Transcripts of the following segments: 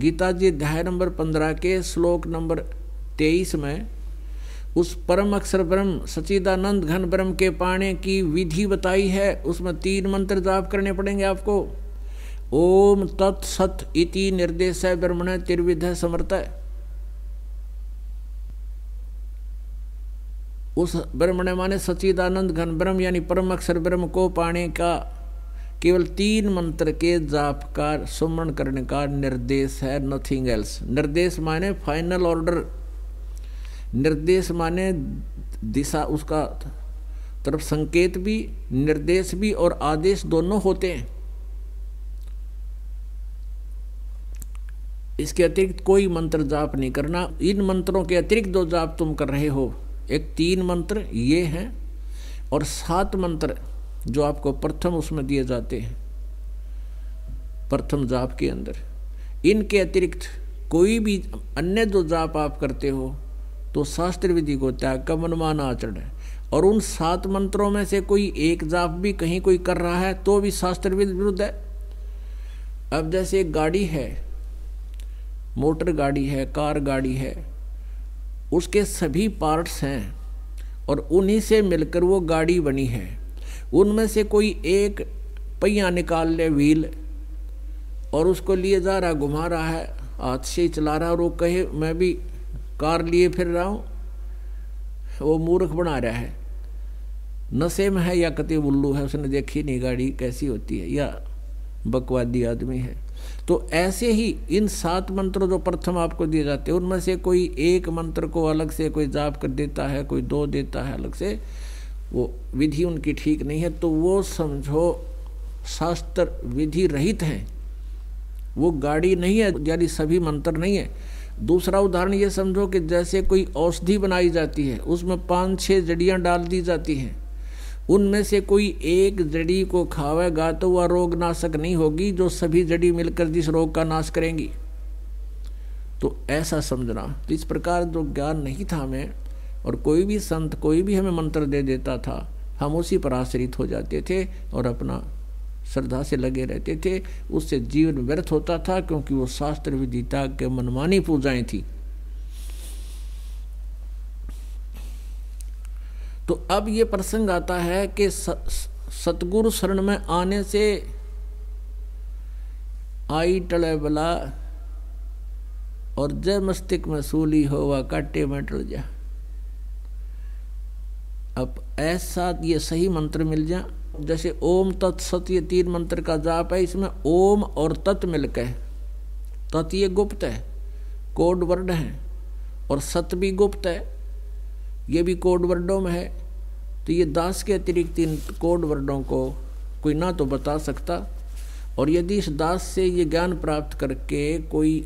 गीता जी अध्याय नंबर पंद्रह के श्लोक नंबर तेईस में, उस परम अक्षर ब्रह्म सचिदानंद घन ब्रह्म के पाने की विधि बताई है, उसमें तीन मंत्र जाप करने पड़ेंगे आपको। ओम तत्सत इति निर्देश है ब्रह्मण तिर्विध समर्थ उस ब्रह्मण माने सचिदानंद घन ब्रह्म, यानी परम अक्षर ब्रह्म को पाने का केवल तीन मंत्र के जाप का सुमरण करने का निर्देश है नथिंग एल्स निर्देश माने फाइनल ऑर्डर निर्देश माने दिशा उसका तरफ़ संकेत भी, निर्देश भी और आदेश दोनों होते हैं। इसके अतिरिक्त कोई मंत्र जाप नहीं करना। इन मंत्रों के अतिरिक्त दो जाप तुम कर रहे हो। एक तीन मंत्र, ये हैं, और सात मंत्र जो आपको प्रथम उसमें दिए जाते हैं। प्रथम जाप के अंदर। इनके अतिरिक्त कोई भी अन्य जो जाप आप करते हो तो शास्त्र विधि को त्याग का मनमाना आचरण है। और उन सात मंत्रों में से कोई एक जाप भी कहीं कोई कर रहा है तो भी शास्त्र विरुद्ध है। अब जैसे एक गाड़ी है, मोटर गाड़ी है, कार गाड़ी है, उसके सभी पार्ट्स हैं और उन्हीं से मिलकर वो गाड़ी बनी है। उनमें से कोई एक पहिया निकाल ले व्हील और उसको लिए जा रहा, घुमा रहा है, हाथ से ही चला रहा और वो कहे, मैं भी कार लिए फिर रहा हूँ। वो मूर्ख बना रहा है। नशे में है या कति उल्लू है, उसने देखी नहीं गाड़ी कैसी होती है, या बकवादी आदमी है। तो ऐसे ही इन सात मंत्रों जो प्रथम आपको दिए जाते हैं, उनमें से कोई एक मंत्र को अलग से कोई जाप कर देता है, कोई दो देता है अलग से वो विधि उनकी ठीक नहीं है तो वो समझो शास्त्र विधि रहित हैं। वो गाड़ी नहीं है, यानी सभी मंत्र नहीं है। दूसरा उदाहरण ये समझो कि जैसे कोई औषधि बनाई जाती है, उसमें पाँच छह जड़ियाँ डाल दी जाती हैं। उनमें से कोई एक जड़ी को खावेगा तो वह रोग नाशक नहीं होगी, जो सभी जड़ी मिलकर जिस रोग का नाश करेंगी। तो ऐसा समझना तो इस प्रकार जो ज्ञान नहीं था हमें और कोई भी संत, कोई भी हमें मंत्र दे देता था, हम उसी पर आश्रित हो जाते थे और अपना श्रद्धा से लगे रहते थे। उससे जीवन व्यर्थ होता था क्योंकि वो शास्त्र विदिता के मनमानी पूजाएँ थी। तो अब ये प्रसंग आता है कि सतगुरु शरण में आने से आई टले बला और जय मस्तिष्क में सूली हो वह काटे में टल जा। अब ऐसा ये सही मंत्र मिल जाए जैसे ओम तत्सत ये तीन मंत्र का जाप है, इसमें ओम और तत् मिलकर तत् ये गुप्त है, कोड वर्ड है, और सत भी गुप्त है, ये भी कोड वर्डों में है। तो ये दास के अतिरिक्त इन कोड वर्डों को कोई ना तो बता सकता। और यदि इस दास से ये ज्ञान प्राप्त करके कोई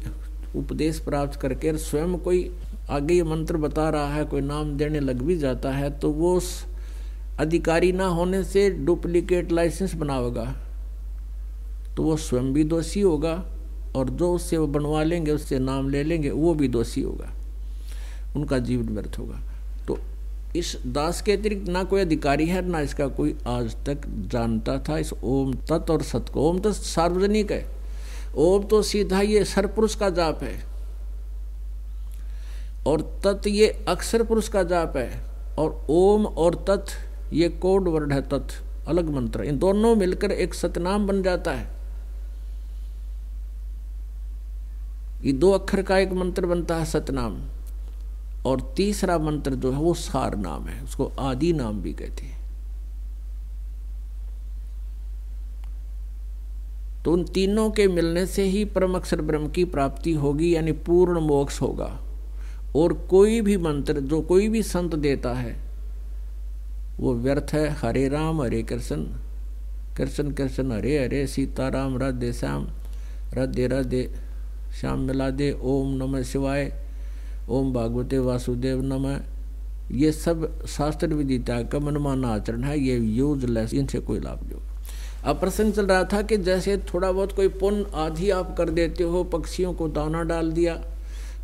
उपदेश प्राप्त करके स्वयं कोई आगे ये मंत्र बता रहा है, कोई नाम देने लग भी जाता है तो वो अधिकारी ना होने से डुप्लीकेट लाइसेंस बनावेगा तो वो स्वयं भी दोषी होगा और जो उससे वो बनवा लेंगे, उससे नाम ले लेंगे, वो भी दोषी होगा। उनका जीवन व्यर्थ होगा। तो इस दास के अतिरिक्त ना कोई अधिकारी है, ना इसका कोई आज तक जानता था। इस ओम तत् और सत को, ओम तो सार्वजनिक है। ओम तो सीधा ये सरपुरुष का जाप है। और तत् ये अक्षर पुरुष का जाप है, और ओम और तत् ये कोड वर्ड है, तत्, अलग मंत्र। इन दोनों मिलकर एक सतनाम बन जाता है। ये दो अक्षर का एक मंत्र बनता है, सतनाम। और तीसरा मंत्र जो है, वो सार नाम है। उसको आदि नाम भी कहते हैं। तो उन तीनों के मिलने से ही परम अक्षर ब्रह्म की प्राप्ति होगी, यानी पूर्ण मोक्ष होगा। और कोई भी मंत्र जो कोई भी संत देता है, वो व्यर्थ है। हरे राम, हरे कृष्ण कृष्ण कृष्ण, हरे हरे, सीता राम, राधे श्याम, राधे राधे, श्याम मिला दे ओम नमः शिवाय, ओम भागवते वासुदेव नमः। ये सब शास्त्र विदिता का मनमाना आचरण है। ये यूजलेस इनसे कोई लाभ नहीं होगा। अब प्रसंग चल रहा था कि जैसे थोड़ा बहुत कोई पुण्य आधी आप कर देते हो, पक्षियों को दाना डाल दिया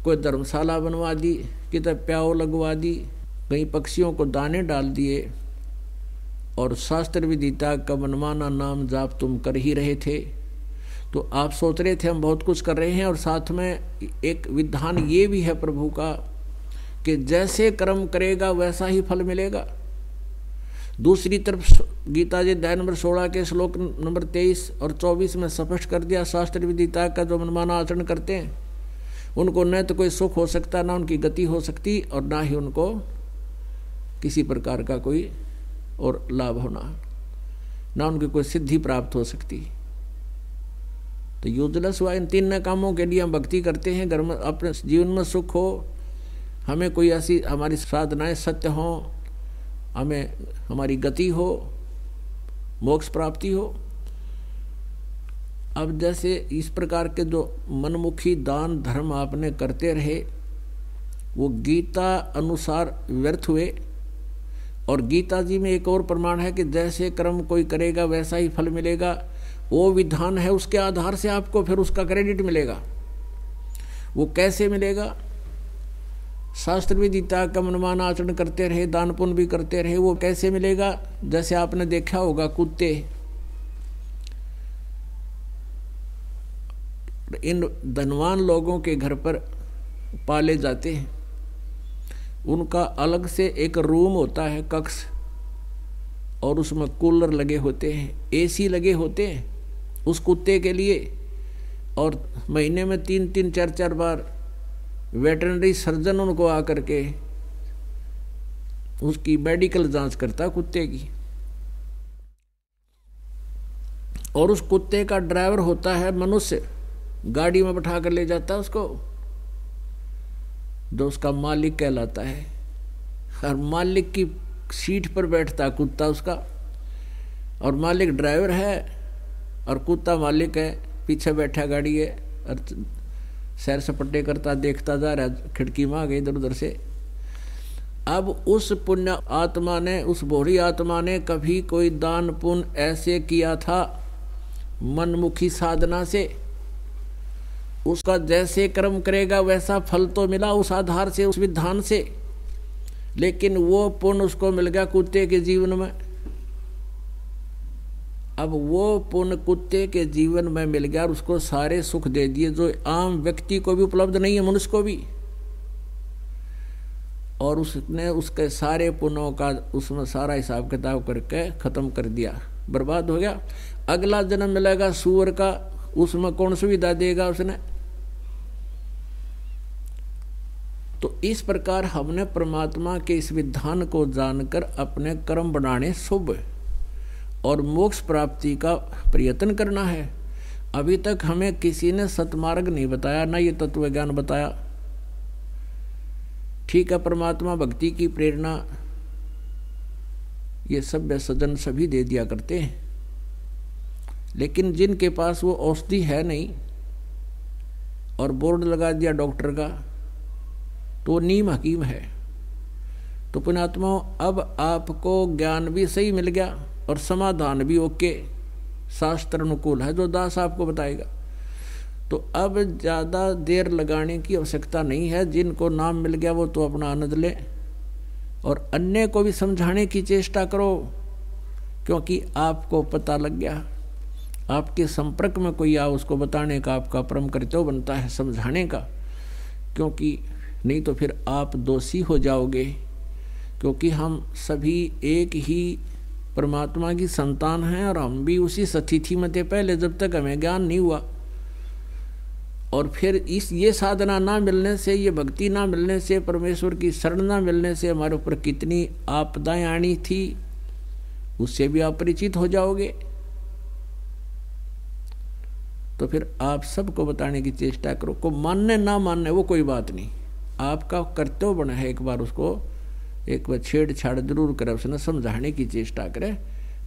कोई धर्मशाला बनवा दी कितने प्याओ लगवा दी, कहीं पक्षियों को दाने डाल दिए, और शास्त्र विदिता का मनमाना नाम जाप तुम कर ही रहे थे। तो आप सोच रहे थे हम बहुत कुछ कर रहे हैं, और साथ में एक विधान ये भी है प्रभु का कि जैसे कर्म करेगा वैसा ही फल मिलेगा। दूसरी तरफ़ गीता जी अध्याय नंबर सोलह के श्लोक नंबर तेईस और चौबीस में स्पष्ट कर दिया शास्त्र विदिता का जो मनमाना आचरण करते हैं। उनको न तो कोई सुख हो सकता, ना उनकी गति हो सकती और ना ही उनको किसी प्रकार का कोई और लाभ होना, ना उनकी कोई सिद्धि प्राप्त हो सकती। तो यूजलेस हुआ इन तीन कामों के लिए हम भक्ति करते हैं घर में अपने जीवन में सुख हो, हमें कोई ऐसी हमारी साधनाएँ सत्य हों, हमें, हमारी गति हो, मोक्ष प्राप्ति हो अब जैसे इस प्रकार के जो मनमुखी दान धर्म आपने करते रहे, वो गीता अनुसार व्यर्थ हुए। और गीता जी में एक और प्रमाण है कि जैसे कर्म कोई करेगा, वैसा ही फल मिलेगा। वो विधान है, उसके आधार से आपको फिर उसका क्रेडिट मिलेगा। वो कैसे मिलेगा? शास्त्र भी विदिता का मनमान आचरण करते रहे, दान पुण्य भी करते रहे, वो कैसे मिलेगा? जैसे आपने देखा होगा, कुत्ते। इन धनवान लोगों के घर पर पाले जाते हैं। उनका अलग से एक रूम होता है, कक्ष, और उसमें कूलर लगे होते हैं, एसी लगे होते हैं उस कुत्ते के लिए। और महीने में तीन तीन, चार चार बार वेटरनरी सर्जन उनको आकर के उसकी मेडिकल जाँच करता कुत्ते की। और उस कुत्ते का ड्राइवर होता है मनुष्य। गाड़ी में बैठा कर ले जाता है उसको। जो उसका मालिक कहलाता है। और मालिक की सीट पर बैठता कुत्ता उसका। और मालिक ड्राइवर है और कुत्ता मालिक है। पीछे बैठा गाड़ी है और सैर सपट्टे करता, देखता जा रहा खिड़की में आ गई इधर उधर से। अब उस पुण्य आत्मा ने, उस बोरी आत्मा ने कभी कोई दान पुण्य ऐसे किया था मनमुखी साधना से उसका जैसे कर्म करेगा, वैसा फल तो मिला उस आधार से, उस विधान से। लेकिन वो पुण्य उसको मिल गया कुत्ते के जीवन में। अब वो पुण्य कुत्ते के जीवन में मिल गया और उसको सारे सुख दे दिए, जो आम व्यक्ति को भी उपलब्ध नहीं है, मनुष्य को भी। और उसने उसके सारे पुण्यों का उसमें सारा हिसाब किताब करके खत्म कर दिया। बर्बाद हो गया। अगला जन्म मिलेगा सूअर का। उसमें कौन सुविधा देगा उसने? तो इस प्रकार हमने परमात्मा के इस विधान को जानकर अपने कर्म बनाने शुभ और मोक्ष प्राप्ति का प्रयत्न करना है। अभी तक हमें किसी ने सतमार्ग नहीं बताया, ना ये तत्व ज्ञान बताया। ठीक है, परमात्मा भक्ति की प्रेरणा ये सभ्य सज्जन सभी दे दिया करते हैं। लेकिन जिनके पास वो औषधि है नहीं और बोर्ड लगा दिया डॉक्टर का तो नीम हकीम है। तो पुणात्मा अब आपको ज्ञान भी सही मिल गया और समाधान भी ओके। शास्त्र अनुकूल है, जो दास आपको बताएगा। तो अब ज़्यादा देर लगाने की आवश्यकता नहीं है, जिनको नाम मिल गया वो तो अपना आनंद ले और अन्य को भी समझाने की चेष्टा करो, क्योंकि आपको पता लग गया। आपके संपर्क में कोई आ उसको बताने का आपका परम कर्तव्य बनता है समझाने का। क्योंकि नहीं तो फिर आप दोषी हो जाओगे। क्योंकि हम सभी एक ही परमात्मा की संतान हैं और हम भी उसी सतिथि में थे पहले, जब तक हमें ज्ञान नहीं हुआ। और फिर इस, ये साधना ना मिलने से, ये भक्ति ना मिलने से, परमेश्वर की शरण ना मिलने से हमारे ऊपर कितनी आपदाएँ आनी थी, उससे भी आप परिचित हो जाओगे। तो फिर आप सबको बताने की चेष्टा करो। को मानने, ना मानने, वो कोई बात नहीं। आपका कर्तव्य बना है एक बार उसको एक बार छेड़छाड़ ज़रूर करे, उसने समझाने की चेष्टा करे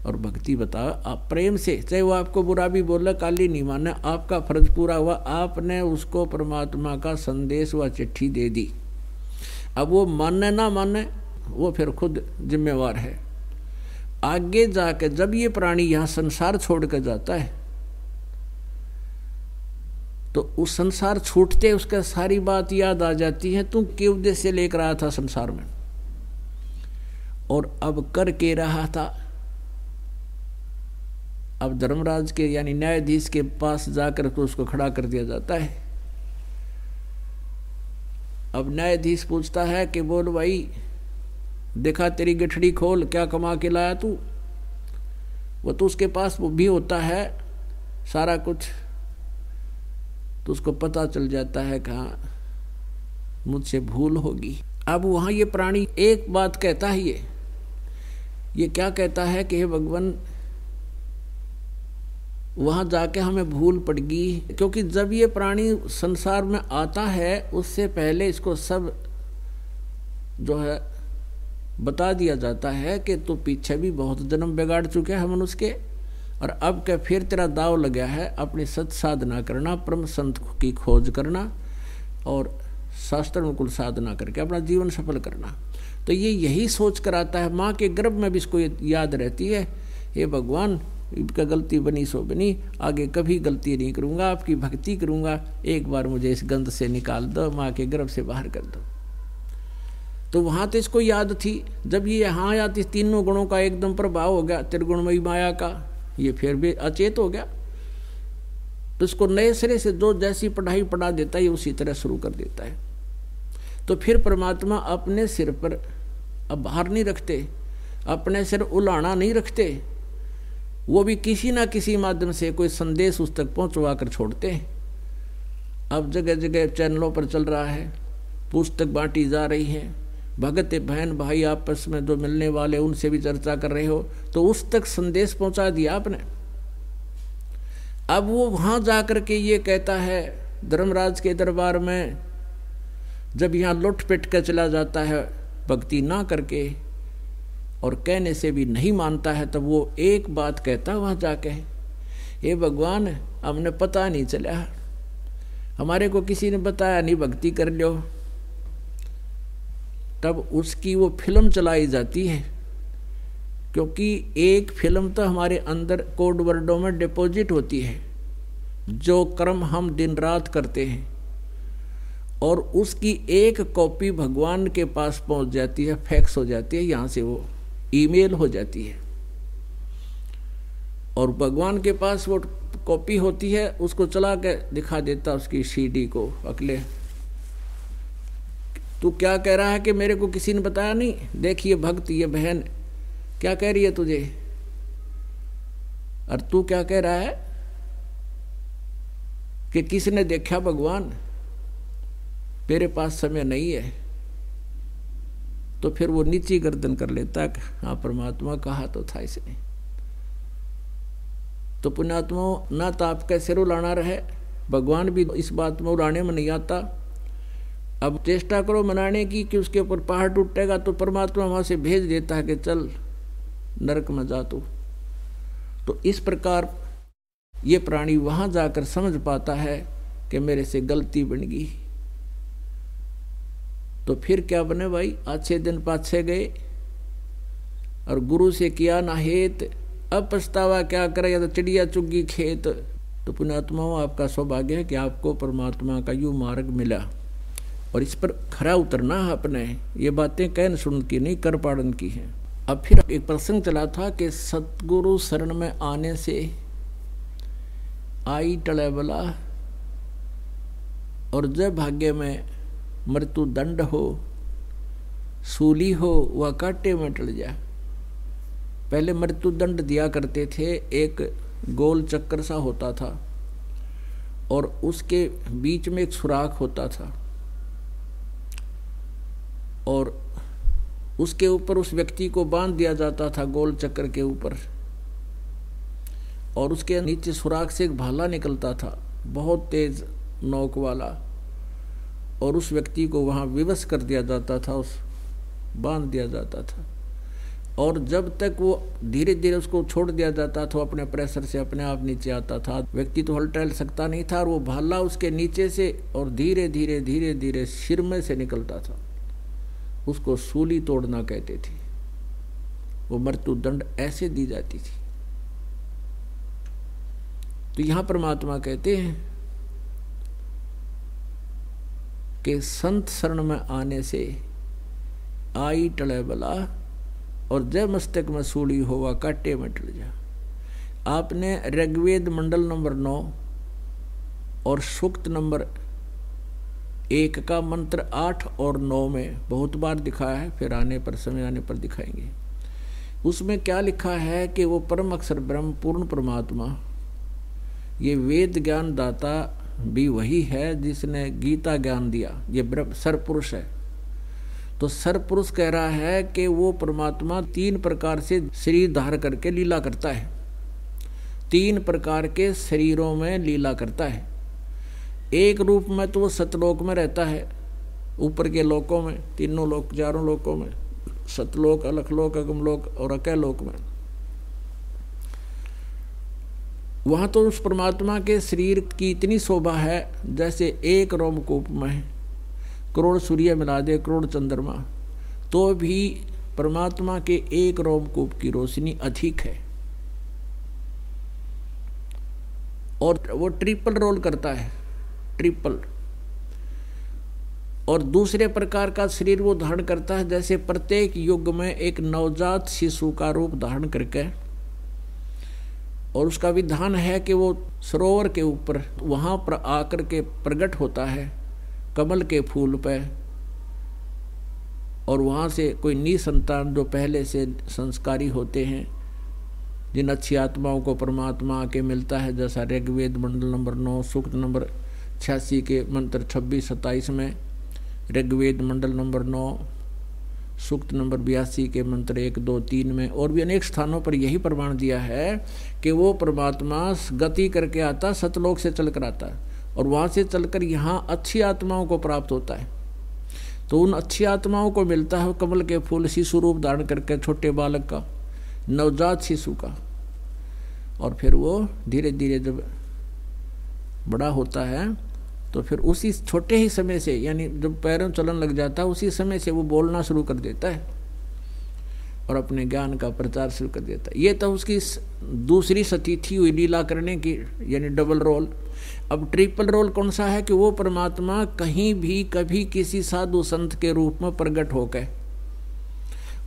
और भक्ति बता आप प्रेम से, चाहे वो आपको बुरा भी बोले काली नहीं माने, आपका फ़र्ज़ पूरा हुआ, आपने उसको परमात्मा का संदेश व चिट्ठी दे दी। अब वो माने ना माने वो फिर खुद जिम्मेवार है। आगे जाके जब ये प्राणी यहाँ संसार छोड़ कर जाता है तो उस संसार छूटते उसका सारी बात याद आ जाती है, तू के उद्देश्य लेकर आया था संसार में? और अब कर के रहा था। अब धर्मराज के यानी न्यायाधीश के पास जाकर तो उसको खड़ा कर दिया जाता है। अब न्यायाधीश पूछता है कि, बोल भाई, देखा तेरी गठड़ी खोल, क्या कमा के लाया तू? वो तो उसके पास वो भी होता है, सारा कुछ। तो उसको पता चल जाता है कहा मुझसे भूल होगी। अब वहाँ ये प्राणी एक बात कहता है ये। ये क्या कहता है कि हे भगवान, वहाँ जाके हमें भूल पड़गी, क्योंकि जब ये प्राणी संसार में आता है, उससे पहले इसको सब जो है बता दिया जाता है कि तू तो पीछे भी बहुत जन्म बिगाड़ चुके हैं मनुष्य के और अब क्या फिर तेरा दाव लग गया है? अपनी सत साधना करना, परम संत की खोज करना और शास्त्र अनुकूल साधना करके अपना जीवन सफल करना। तो ये यही सोच कर आता है। माँ के गर्भ में भी इसको याद रहती है। ये भगवान, इनका गलती बनी सो बनी। आगे कभी गलती नहीं करूँगा, आपकी भक्ति करूँगा। एक बार मुझे इस गंध से निकाल दो, माँ के गर्भ से बाहर कर दो। तो वहाँ तो इसको याद थी। जब ये यहाँ आया तो तीनों गुणों का एकदम प्रभाव हो गया। त्रिगुणमयी माया का ये फिर भी अचेत हो गया। तो इसको नए सिरे से जो जैसी पढ़ाई पढ़ा देता है उसी तरह शुरू कर देता है। तो फिर परमात्मा अपने सिर पर अब बाहर नहीं रखते, अपने सिर उलाना नहीं रखते। वो भी किसी ना किसी माध्यम से कोई संदेश उस तक पहुंचवा कर छोड़ते हैं। अब जगह जगह चैनलों पर चल रहा है, पुस्तक बांटी जा रही है। भगत बहन, भाई, आपस में जो मिलने वाले, उनसे भी चर्चा कर रहे हो तो उस तक संदेश पहुँचा दिया आपने। अब वो वहाँ जाकर के ये कहता है, धर्मराज के दरबार में, जब यहाँ लुट पिट कर चला जाता है, भक्ति ना करके, और कहने से भी नहीं मानता है, तब वो एक बात कहता वहाँ जाके ये भगवान, हमने पता नहीं चला। हमारे को किसी ने बताया नहीं, भक्ति कर लो। तब उसकी वो फ़िल्म चलाई जाती है। क्योंकि एक फ़िल्म तो हमारे अंदर कोड वर्डों में डिपॉजिट होती है, जो कर्म हम दिन रात करते हैं। और उसकी एक कॉपी भगवान के पास पहुँच जाती है, फैक्स हो जाती है, यहाँ से वो ईमेल हो जाती है। और भगवान के पास वो कॉपी होती है, उसको चला के दिखा देता उसकी सीडी को अगले तू क्या कह रहा है कि मेरे को किसी ने बताया नहीं? देखिए भक्त, ये बहन, क्या कह रही है तुझे? और तू क्या कह रहा है कि किसने देखा भगवान? मेरे पास समय नहीं है। तो फिर वो नीची गर्दन कर लेता हाँ परमात्मा कहा तो था इसने। तो पुण्यात्मा, ना तो आपका सिर उलाना रहे, भगवान भी इस बात में उड़ाने में नहीं आता। अब चेष्टा करो मनाने की कि उसके ऊपर पहाड़ टूटेगा तो परमात्मा वहाँ से भेज देता है कि चल, नरक में जा तू। तो इस प्रकार ये प्राणी वहाँ जाकर समझ पाता है कि मेरे से गलती बन गई। तो फिर क्या बने भाई? अच्छे दिन पाछे गए और गुरु से किया ना हेत। अब पछतावा क्या करे? या तो चिड़िया चुग्गी खेत। तो पुण्यात्माओं, आपका सौभाग्य है कि आपको परमात्मा का यू मार्ग मिला। और इस पर खरा उतरना है अपने। ये बातें कहन सुन की नहीं, कर पाड़न की है। अब फिर एक प्रसंग चला था कि सतगुरु शरण में आने से आई टले बला और जब भाग्य में मृत्यु दंड हो, सूली हो, वह काटे में टल जाए पहले मृत्यु दंड दिया करते थे, एक गोल चक्कर सा होता था और उसके बीच में एक सुराख होता था। और उसके ऊपर उस व्यक्ति को बाँध दिया जाता था गोल चक्कर के ऊपर। और उसके नीचे सुराख से एक भाला निकलता था, बहुत तेज नोक वाला। और उस व्यक्ति को वहाँ विवश कर दिया जाता था, उस बाँध दिया जाता था। और जब तक वो धीरे धीरे उसको छोड़ दिया जाता था अपने प्रेशर से अपने आप नीचे आता था। व्यक्ति तो हल टहल सकता नहीं था और वो भाला उसके नीचे से और धीरे धीरे धीरे धीरे सिर में से निकलता था। उसको सूली तोड़ना कहते थे। वो मृत्यु दंड ऐसे दी जाती थी। तो यहाँ परमात्मा कहते हैं कि संत शरण में आने से आई टले बला और जय मस्तक में सूली होवा काटे में टल जा। आपने ऋग्वेद मंडल नंबर नौ और सूक्त नंबर एक का मंत्र आठ और नौ में बहुत बार दिखाया है, फिर आने पर, समय आने पर दिखाएँगे। उसमें क्या लिखा है कि वो परम अक्षर ब्रह्म, पूर्ण परमात्मा, ये वेद ज्ञान दाता भी वही है जिसने गीता ज्ञान दिया। ये ब्रह्म सरपुरुष है। तो सरपुरुष कह रहा है कि वो परमात्मा तीन प्रकार से शरीर धार करके लीला करता है। तीन प्रकार के शरीरों में लीला करता है। एक रूप में तो वो सतलोक में रहता है, ऊपर के लोकों में, तीनों लोक, चारों लोकों में, सतलोक, अलखलोक, अगमलोक और अकैलोक में। वहाँ तो उस परमात्मा के शरीर की इतनी शोभा है, जैसे एक रोमकूप में करोड़ सूर्य मिला दे, करोड़ चंद्रमा तो भी परमात्मा के एक रोमकूप की रोशनी अधिक है। और वो ट्रिपल रोल करता है। ट्रिपल। और दूसरे प्रकार का शरीर वो धारण करता है, जैसे प्रत्येक युग में एक नवजात शिशु का रूप धारण करके। और उसका विधान है कि वो सरोवर के ऊपर, वहाँ पर आकर के प्रकट होता है, कमल के फूल पे। और वहाँ से कोई नी संतान जो पहले से संस्कारी होते हैं, जिन अच्छी आत्माओं को परमात्मा आके मिलता है, जैसा ऋग्वेद मंडल नंबर नौ, सूक्त नंबर छियासी के मंत्र छब्बीस सत्ताईस में, ऋग्वेद मंडल नंबर नौ, सूक्त नंबर बयासी के मंत्र एक दो तीन में, और भी अनेक स्थानों पर यही प्रमाण दिया है कि वो परमात्मा गति करके आता, सतलोक से चल कर आता है, और वहाँ से चलकर यहाँ अच्छी आत्माओं को प्राप्त होता है। तो उन अच्छी आत्माओं को मिलता है कमल के फूल, शिशु रूप धारण करके छोटे बालक का, नवजात शिशु का। और फिर वो धीरे धीरे जब बड़ा होता है तो फिर उसी छोटे ही समय से, यानी जब पैरों चलन लग जाता है, उसी समय से वो बोलना शुरू कर देता है और अपने ज्ञान का प्रचार शुरू कर देता है। ये तो उसकी दूसरी सतीथि हुई लीला करने की, यानी डबल रोल। अब ट्रिपल रोल कौन सा है कि वो परमात्मा कहीं भी, कभी किसी साधु संत के रूप में प्रकट होकर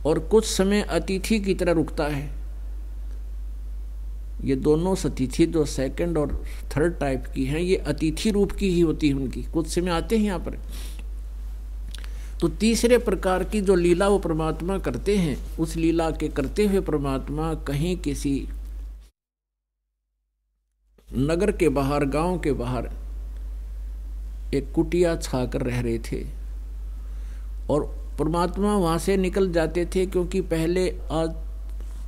और कुछ समय अतिथि की तरह रुकता है। ये दोनों सतिथि जो सेकंड और थर्ड टाइप की हैं, ये अतिथि रूप की ही होती है उनकी। कुछ से में आते हैं यहाँ पर। तो तीसरे प्रकार की जो लीला वो परमात्मा करते हैं, उस लीला के करते हुए परमात्मा कहीं किसी नगर के बाहर, गाँव के बाहर एक कुटिया छाकर रह रहे थे। और परमात्मा वहाँ से निकल जाते थे क्योंकि पहले आज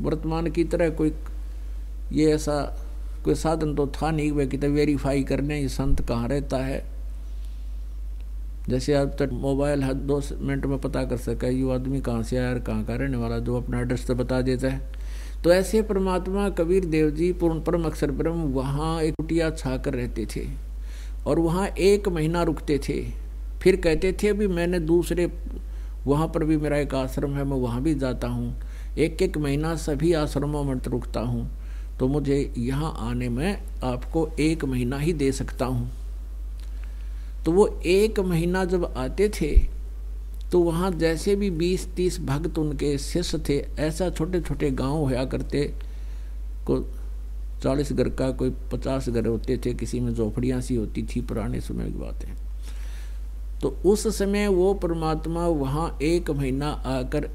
वर्तमान की तरह कोई ये ऐसा कोई साधन तो था नहीं वह कितने वेरीफाई करने ये संत कहाँ रहता है। जैसे अब तक मोबाइल हर दो मिनट में पता कर सके ये आदमी कहाँ से आया और कहाँ का रहने वाला जो अपना एड्रेस तो बता देता है। तो ऐसे परमात्मा कबीर देव जी पूर्ण परम अक्षर ब्रह्म वहाँ एक कुटिया छा कर रहते थे और वहाँ एक महीना रुकते थे। फिर कहते थे अभी मैंने दूसरे वहाँ पर भी मेरा एक आश्रम है, मैं वहाँ भी जाता हूँ। एक एक महीना सभी आश्रमों में रुकता हूँ। तो मुझे यहाँ आने में आपको एक महीना ही दे सकता हूँ। तो वो एक महीना जब आते थे तो वहाँ जैसे भी बीस तीस भक्त उनके शिष्य थे, ऐसा छोटे छोटे गाँव होया करते। को चालीस घर का कोई पचास घर होते थे, किसी में झोपड़ियाँ सी होती थी, पुराने समय की बातें। तो उस समय वो परमात्मा वहाँ एक महीना आकर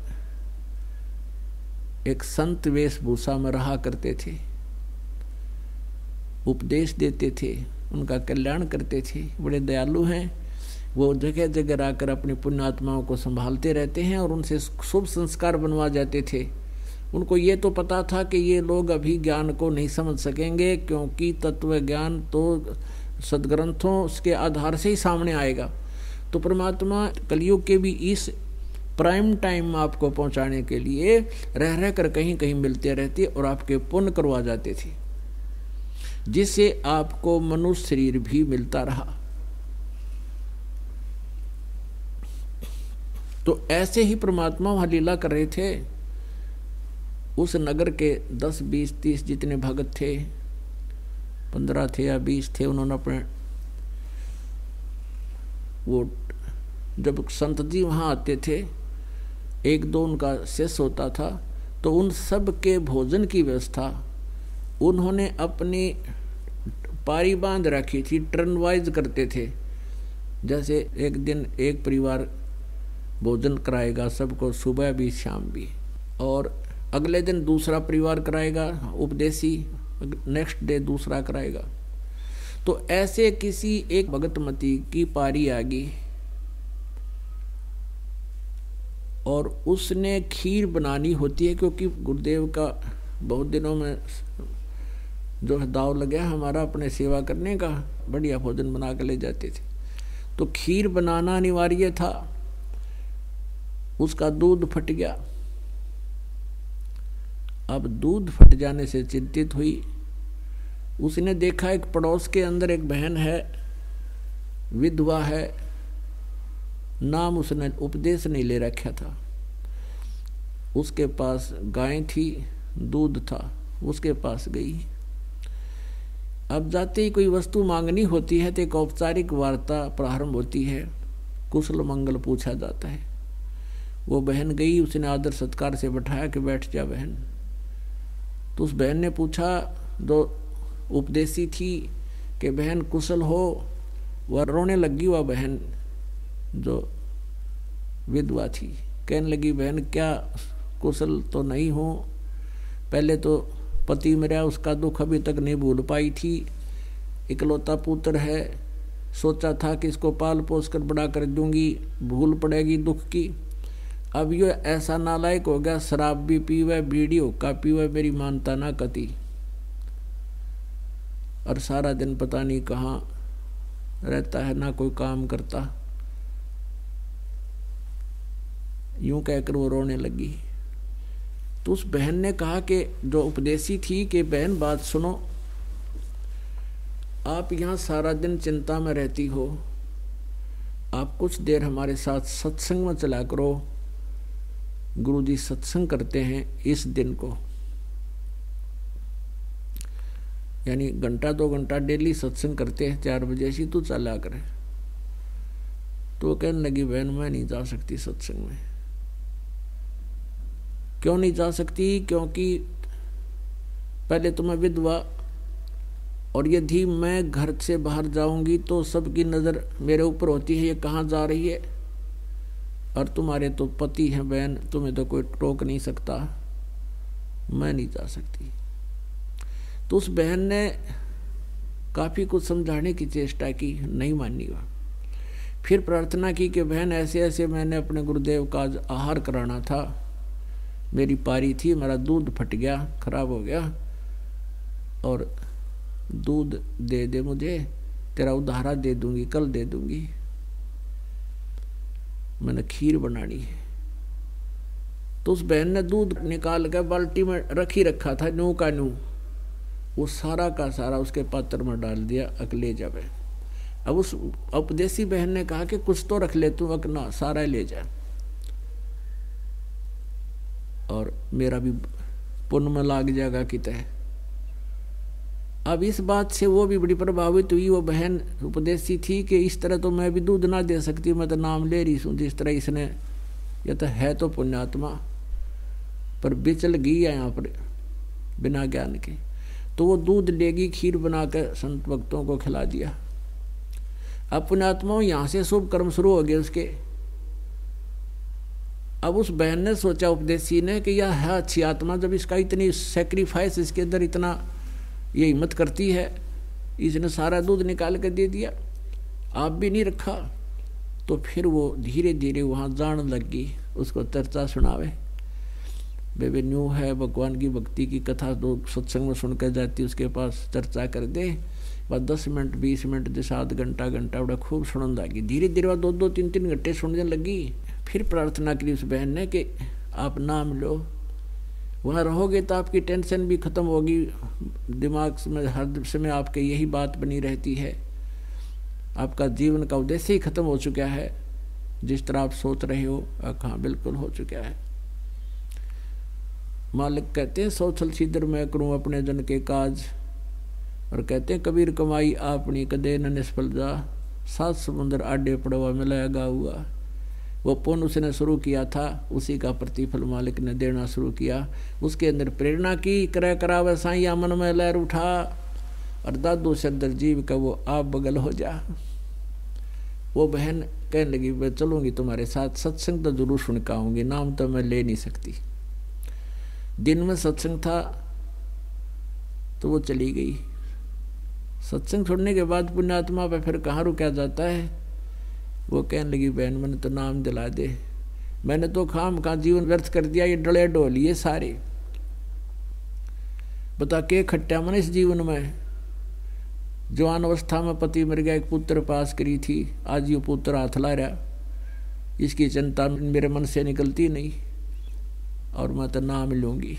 एक संत वेशभूषा में रहा करते थे। उपदेश देते थे, उनका कल्याण करते थे। बड़े दयालु हैं। वो जगह जगह आकर अपनी पुण्यात्माओं को संभालते रहते हैं और उनसे शुभ संस्कार बनवा जाते थे। उनको ये तो पता था कि ये लोग अभी ज्ञान को नहीं समझ सकेंगे, क्योंकि तत्व ज्ञान तो सदग्रंथों उसके आधार से ही सामने आएगा। तो परमात्मा कलयुग के भी इस प्राइम टाइम आपको पहुँचाने के लिए रह रह कर कहीं कहीं मिलते रहते और आपके पुण्य करवा जाते थे। जिससे आपको मनुष्य शरीर भी मिलता रहा। तो ऐसे ही परमात्मा वहाँ लीला कर रहे थे। उस नगर के दस, बीस, तीस जितने भगत थे, पंद्रह थे या बीस थे, उन्होंने अपने वो जब संत जी वहाँ आते थे, एक दो उनका शेष होता था तो उन सब के भोजन की व्यवस्था उन्होंने अपनी पारी बाँध रखी थी टर्न वाइज करते थे। जैसे एक दिन एक परिवार भोजन कराएगा, सबको सुबह भी, शाम भी। और अगले दिन दूसरा परिवार कराएगा, उपदेशी नेक्स्ट डे दूसरा कराएगा। तो ऐसे किसी एक भगतमती की पारी आ गई। और उसने खीर बनानी होती है, क्योंकि गुरुदेव का बहुत दिनों में जो है दाव लगे, हमारा अपने सेवा करने का बढ़िया भोजन बना के ले जाते थे। तो खीर बनाना अनिवार्य था। उसका दूध फट गया। अब दूध फट जाने से चिंतित हुई। उसने देखा एक पड़ोस के अंदर एक बहन है, विधवा है। नाम उसने उपदेश नहीं ले रखा था। उसके पास गाय थी, दूध था। उसके पास गई। अब जाते ही कोई वस्तु मांगनी होती है तो एक औपचारिक वार्ता प्रारंभ होती है। कुशल मंगल पूछा जाता है। वो बहन गई, उसने आदर सत्कार से बैठाया कि बैठ जा बहन। तो उस बहन ने पूछा, दो उपदेशी थी कि बहन कुशल हो? वह रोने लगी, वह बहन जो विधवा थी। कहने लगी, बहन, क्या कुशल तो नहीं हो? पहले तो पति मेरा उसका दुख अभी तक नहीं भूल पाई थी। इकलौता पुत्र है। सोचा था कि इसको पाल पोस कर बड़ा कर दूँगी। भूल पड़ेगी दुख की। अब ये ऐसा नालायक हो गया, शराब भी पी पीवे, बीड़ी का पीवे, मेरी मानता ना कती। और सारा दिन पता नहीं कहाँ रहता है, ना कोई काम करता। यूँ कहकर वो रोने लगी। तो उस बहन ने कहा कि जो उपदेशी थी कि बहन, बात सुनो। आप यहाँ सारा दिन चिंता में रहती हो। आप कुछ देर हमारे साथ सत्संग में चला करो। गुरु जी सत्संग करते हैं इस दिन को। यानी घंटा, दो घंटा डेली सत्संग करते हैं, चार बजे से तो चला करे। तो कहने लगी, बहन, मैं नहीं जा सकती सत्संग में। क्यों नहीं जा सकती? क्योंकि पहले तो मैं विधवा और यदि मैं घर से बाहर जाऊँगी तो सबकी नज़र मेरे ऊपर होती है, ये कहाँ जा रही है? और तुम्हारे तो पति हैं बहन, तुम्हें तो कोई टोक नहीं सकता। मैं नहीं जा सकती। तो उस बहन ने काफ़ी कुछ समझाने की चेष्टा की, नहीं मानी वह। फिर प्रार्थना की कि बहन ऐसे ऐसे मैंने अपने गुरुदेव का आज आहार कराना था। मेरी पारी थी, मेरा दूध फट गया, खराब हो गया। और दूध दे दे मुझे, तेरा उधारा दे दूँगी, कल दे दूँगी। मैंने खीर बनानी है। तो उस बहन ने दूध निकाल कर बाल्टी में रख ही रखा था, नू का नू। वो सारा का सारा उसके पात्र में डाल दिया अकले जब अब उस उपदेशी बहन ने कहा कि कुछ तो रख ले तू अकना सारा ले जा। और मेरा भी पुण्य में लाग जाएगा कि तय अब इस बात से वो भी बड़ी प्रभावित हुई, वो बहन उपदेशी थी कि इस तरह तो मैं भी दूध ना दे सकती, मैं तो नाम ले रही हूँ जिस तरह इसने यह तो है तो पुण्यात्मा, पर बिचल गई है यहाँ पर बिना ज्ञान के। तो वो दूध लेगी, खीर बनाकर संत भक्तों को खिला दिया। अब पुण्यात्माओं यहाँ से शुभ कर्म शुरू हो गए उसके। अब उस बहन ने सोचा उपदेशी ने कि यह है अच्छी आत्मा, जब इसका इतनी सेक्रीफाइस इसके अंदर इतना ये हिम्मत करती है, इसने सारा दूध निकाल कर दे दिया, आप भी नहीं रखा तो फिर वो धीरे धीरे वहाँ जान लग गई उसको चर्चा सुनावे। बेबे न्यू है, भगवान की भक्ति की कथा दो सत्संग में सुनकर जाती, उसके पास चर्चा कर दे। बस दस मिनट, बीस मिनट, जैसे सात घंटा घंटा, बड़ा खूब सुनन लगी। धीरे धीरे वह दो दो तीन तीन घंटे सुनने लगी। फिर प्रार्थना करी उस बहन ने कि आप नाम लो। वहाँ रहोगे तो आपकी टेंशन भी ख़त्म होगी। दिमाग में, हर समय आपके यही बात बनी रहती है। आपका जीवन का उद्देश्य ही खत्म हो चुका है। जिस तरह आप सोच रहे हो हाँ बिल्कुल हो चुका है। मालिक कहते हैं सौछल छिद्र मैं करूँ अपने जन के काज। और कहते हैं, कबीर कमाई आपनी, कदे न निष्फल जा सात समुद्र आडे पड़वा मिलाया हुआ। वो पुण्य उसने शुरू किया था, उसी का प्रतिफल मालिक ने देना शुरू किया। उसके अंदर प्रेरणा की क्रय करावे साइया मन में लहर उठा और दादू सदर जीव का वो आप बगल हो जा। वो बहन कहने लगी, मैं चलूँगी तुम्हारे साथ, सत्संग तो ज़रूर सुन के आऊँगी नाम तो मैं ले नहीं सकती। दिन में सत्संग था तो वो चली गई। सत्संग छोड़ने के बाद पुण्यात्मा पर फिर कहाँ रुका जाता है? वो कहने लगी, बहन, मैंने तो नाम दिला दे। मैंने तो खाम का जीवन व्यर्थ कर दिया, ये डले डोलिए सारे। बता, के खट्टा मन इस जीवन में? जवान अवस्था में पति मर गया, एक पुत्र पास करी थी। आज ये पुत्र हाथ ला रहा इसकी चिंता मेरे मन से निकलती नहीं, और मैं तो नाम लूँगी।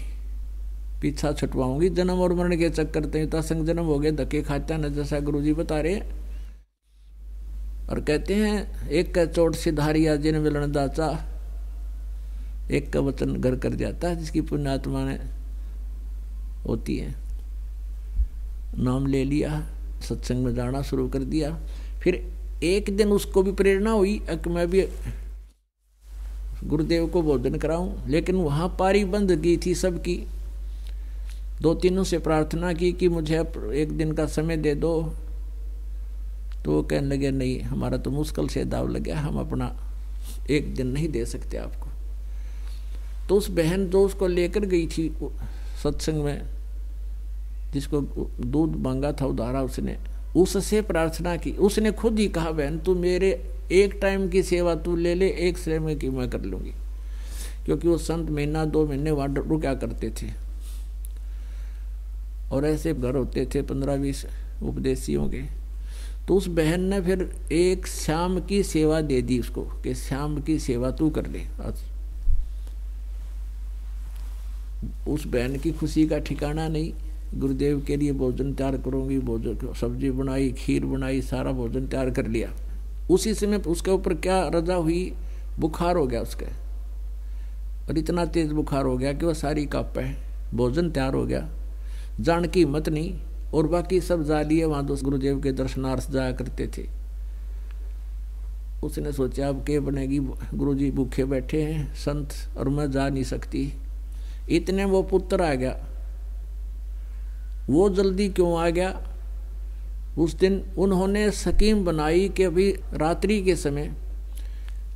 पीछा छुटवाऊँगी जन्म और मरण के चक्कर तय संग जन्म हो गए, धक्के खाते न जैसा गुरु जी बता रहे और कहते हैं, एक का चोट सिधारिया जिन मिलन दाचा एक का वचन घर कर जाता है, जिसकी पुण्यात्मा ने होती है। नाम ले लिया, सत्संग में जाना शुरू कर दिया। फिर एक दिन उसको भी प्रेरणा हुई कि मैं भी गुरुदेव को भोजन कराऊं, लेकिन वहाँ पारी बंद की थी सबकी। दो तीनों से प्रार्थना की कि मुझे एक दिन का समय दे दो तो वो कहने लगे, नहीं, हमारा तो मुश्किल से दाव लग गया, हम अपना एक दिन नहीं दे सकते आपको। तो उस बहन जो उसको लेकर गई थी सत्संग में, जिसको दूध मांगा था, उधारा उसने। उससे प्रार्थना की। उसने खुद ही कहा, बहन, तू मेरे एक टाइम की सेवा तू ले ले, एक समय की मैं कर लूँगी। क्योंकि वो संत महीना, दो महीने वहाँ रुका करते थे। और ऐसे घर होते थे, पंद्रह बीस उपदेशियों के। तो उस बहन ने फिर एक श्याम की सेवा दे दी उसको, कि श्याम की सेवा तू कर ले। उस बहन की खुशी का ठिकाना नहीं। गुरुदेव के लिए भोजन तैयार करूँगी, भोजन सब्ज़ी बनाई, खीर बनाई, सारा भोजन तैयार कर लिया। उसी समय उसके ऊपर क्या रजा हुई? बुखार हो गया उसके। और इतना तेज बुखार हो गया कि वह सारी काप है भोजन तैयार हो गया। जान की हिम्मत नहीं। और बाकी सब जा लिए वहाँ दोस्त गुरुदेव के दर्शनार्थ जाया करते थे। उसने सोचा, अब के बनेगी? गुरुजी भूखे बैठे हैं, संत, और मैं जा नहीं सकती। इतने वो पुत्र आ गया। वो जल्दी क्यों आ गया? उस दिन उन्होंने स्कीम बनाई कि अभी रात्रि के समय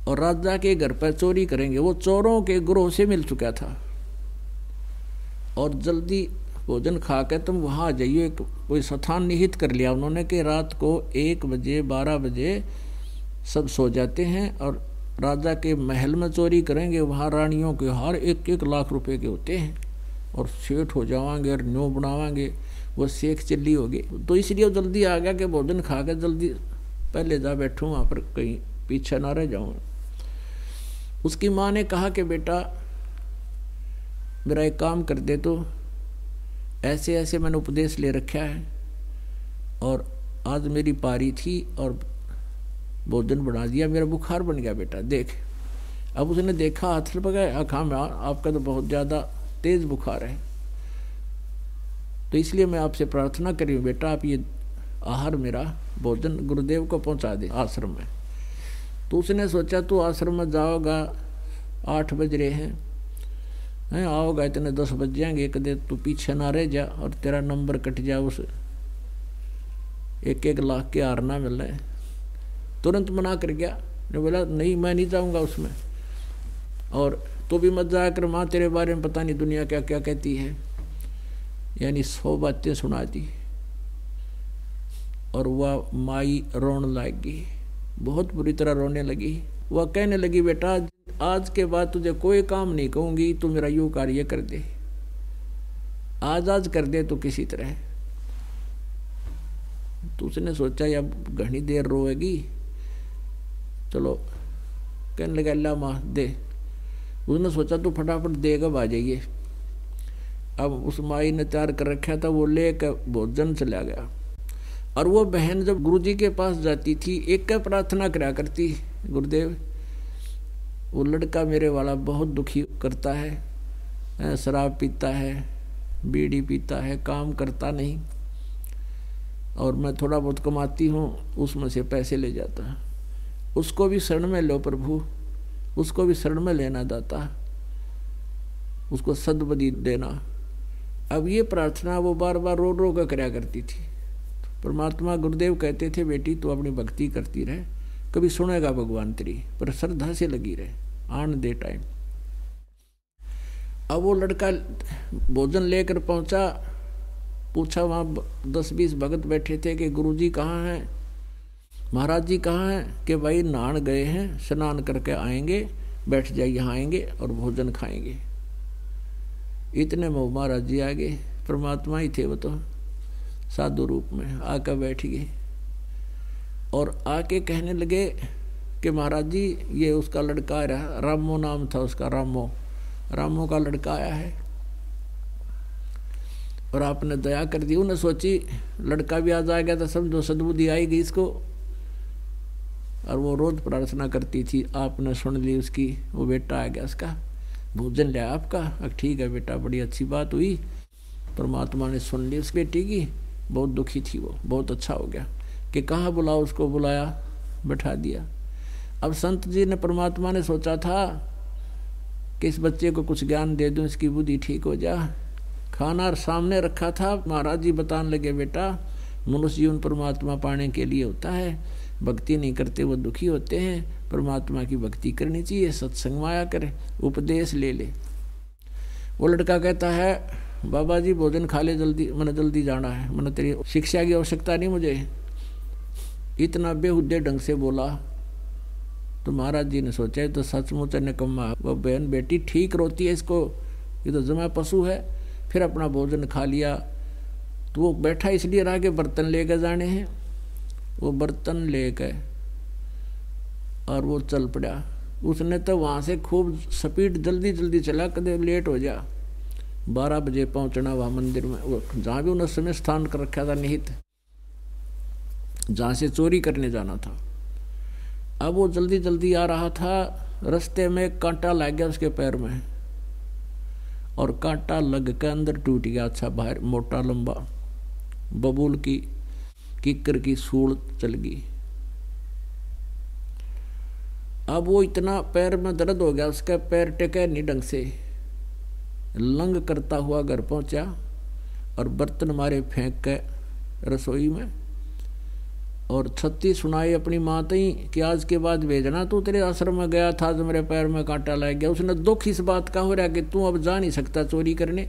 और राजा के घर पर चोरी करेंगे। वो चोरों के ग्रोह से मिल चुका था। और जल्दी भोजन खा के तुम वहाँ आ जाइए। एक कोई स्थान निहित कर लिया उन्होंने कि रात को एक बजे, बारह बजे सब सो जाते हैं और राजा के महल में चोरी करेंगे। वहाँ रानियों के हर एक एक लाख रुपए के होते हैं और सेठ हो जावांगे और न्यू बनावांगे। वो शेख चिल्ली होगी। तो इसलिए वो जल्दी आ गया कि भोजन खा के जल्दी पहले जा बैठूँ, वहाँ पर कहीं पीछे ना रह जाऊँ। उसकी माँ ने कहा कि, बेटा, मेरा एक काम कर दे तो ऐसे ऐसे मैंने उपदेश ले रखा है। और आज मेरी पारी थी और भोजन बना दिया। मेरा बुखार बन गया बेटा, देख। अब उसने देखा हाथ पकाया आखा में आपका तो बहुत ज़्यादा तेज़ बुखार है। तो इसलिए मैं आपसे प्रार्थना करी बेटा, आप ये आहार मेरा भोजन गुरुदेव को पहुँचा दे आश्रम में। तो उसने सोचा, तू आश्रम में जाओगा, आठ बज रहे हैं। हैं आओगा इतने दस बज जाएँगे, एक दे, तू पीछे ना रह जा और तेरा नंबर कट जा उस। एक एक लाख के हार ना मिल तुरंत मना कर गया। ने बोला, नहीं, मैं नहीं जाऊँगा उसमें। और तो भी मत जाकर माँ, तेरे बारे में पता नहीं दुनिया क्या क्या कहती है। यानी सौ बातें सुना दी। और वह माई रोने लगी। बहुत बुरी तरह रोने लगी। वह कहने लगी, बेटा आज के बाद तुझे कोई काम नहीं कहूँगी, तू मेरा यू कार्य कर दे। आज आज कर दे तो किसी तरह। तो उसने सोचा अब घनी देर रोएगी? चलो, कहने लगा, अल्लाह माँ दे। उसने सोचा, तू फटाफट देगा आ जाइए। अब उस माई ने तैयार कर रखा था, वो ले कर भोजन चला गया। और वो बहन जब गुरु जी के पास जाती थी, एक का प्रार्थना करा करती, गुरुदेव वो लड़का मेरे वाला बहुत दुखी करता है शराब पीता है, बीड़ी पीता है, काम करता नहीं। और मैं थोड़ा बहुत कमाती हूँ, उसमें से पैसे ले जाता है। उसको भी शरण में लो प्रभु, उसको भी शरण में लेना दाता, उसको सदबदी देना। अब ये प्रार्थना वो बार बार रो रो कर कराया करती थी। परमात्मा गुरुदेव कहते थे, बेटी, तू अपनी भक्ति करती रहे, कभी सुनेगा भगवान तेरी, पर श्रद्धा से लगी रहे। आन दे टाइम। अब वो लड़का भोजन लेकर पहुँचा, पूछा वहाँ दस बीस भगत बैठे थे कि गुरु जी कहाँ हैं? महाराज जी कहाँ हैं? कि भाई नहान गए हैं, स्नान करके आएँगे, बैठ जाए यहाँ आएँगे और भोजन खाएँगे। इतने में महाराज जी आ गए परमात्मा ही थे वो तो साधु रूप में आकर बैठ गए। और आके कहने लगे कि महाराज जी, ये उसका लड़का रहा रामो नाम था उसका, रामो। रामो का लड़का आया है। और आपने दया कर दी, उन्हें सोची, लड़का भी आ जाएगा तो समझो सदबुद्धि आएगी इसको। और वो रोज प्रार्थना करती थी, आपने सुन ली उसकी, वो बेटा आ गया उसका। भोजन लिया आपका, अब ठीक है बेटा, बड़ी अच्छी बात हुई। परमात्मा ने सुन ली उस बेटी की, बहुत दुखी थी वो, बहुत अच्छा हो गया। कि कहाँ बुलाओ उसको, बुलाया, बैठा दिया। अब संत जी ने परमात्मा ने सोचा था कि इस बच्चे को कुछ ज्ञान दे दूँ, इसकी बुद्धि ठीक हो जा। खाना सामने रखा था, महाराज जी बताने लगे, बेटा, मनुष्य जीवन परमात्मा पाने के लिए होता है। भक्ति नहीं करते, वो दुखी होते हैं। परमात्मा की भक्ति करनी चाहिए, सत्संग माया करे, उपदेश ले ले। वो लड़का कहता है, बाबा जी, भोजन खा ले जल्दी, मैंने जल्दी जाना है। मैंने तेरी शिक्षा की आवश्यकता नहीं मुझे। इतना बेहुदे ढंग से बोला तो महाराज जी ने सोचा तो सचमुच निकम्मा। वो बहन बेटी ठीक रोती है इसको। ये तो जमा पशु है। फिर अपना भोजन खा लिया। तो वो बैठा इसलिए रहा कि बर्तन लेकर जाने हैं। वो बर्तन लेकर और वो चल पड़ा। उसने तो वहाँ से खूब स्पीड जल्दी जल्दी चला, कदे लेट हो जा। बारह बजे पहुँचना वहाँ मंदिर में। वो जहाँ भी उन्होंने समय स्थान कर रखा था निहित, जहाँ से चोरी करने जाना था। अब वो जल्दी जल्दी आ रहा था, रास्ते में कांटा लग गया उसके पैर में। और कांटा लग के अंदर टूट गया अच्छा बाहर, मोटा लंबा। बबूल की किकर की सूल चल गई। अब वो इतना पैर में दर्द हो गया, उसका पैर टेके नहीं ढंग से। लंग करता हुआ घर पहुँचा और बर्तन मारे फेंक के रसोई में। और छत्ती सुनाई अपनी माँ तई कि आज के बाद भेजना, तू तेरे आश्रम में गया था जो मेरे पैर में कांटा लग गया। उसने दुख इस बात का हो रहा कि तू अब जा नहीं सकता चोरी करने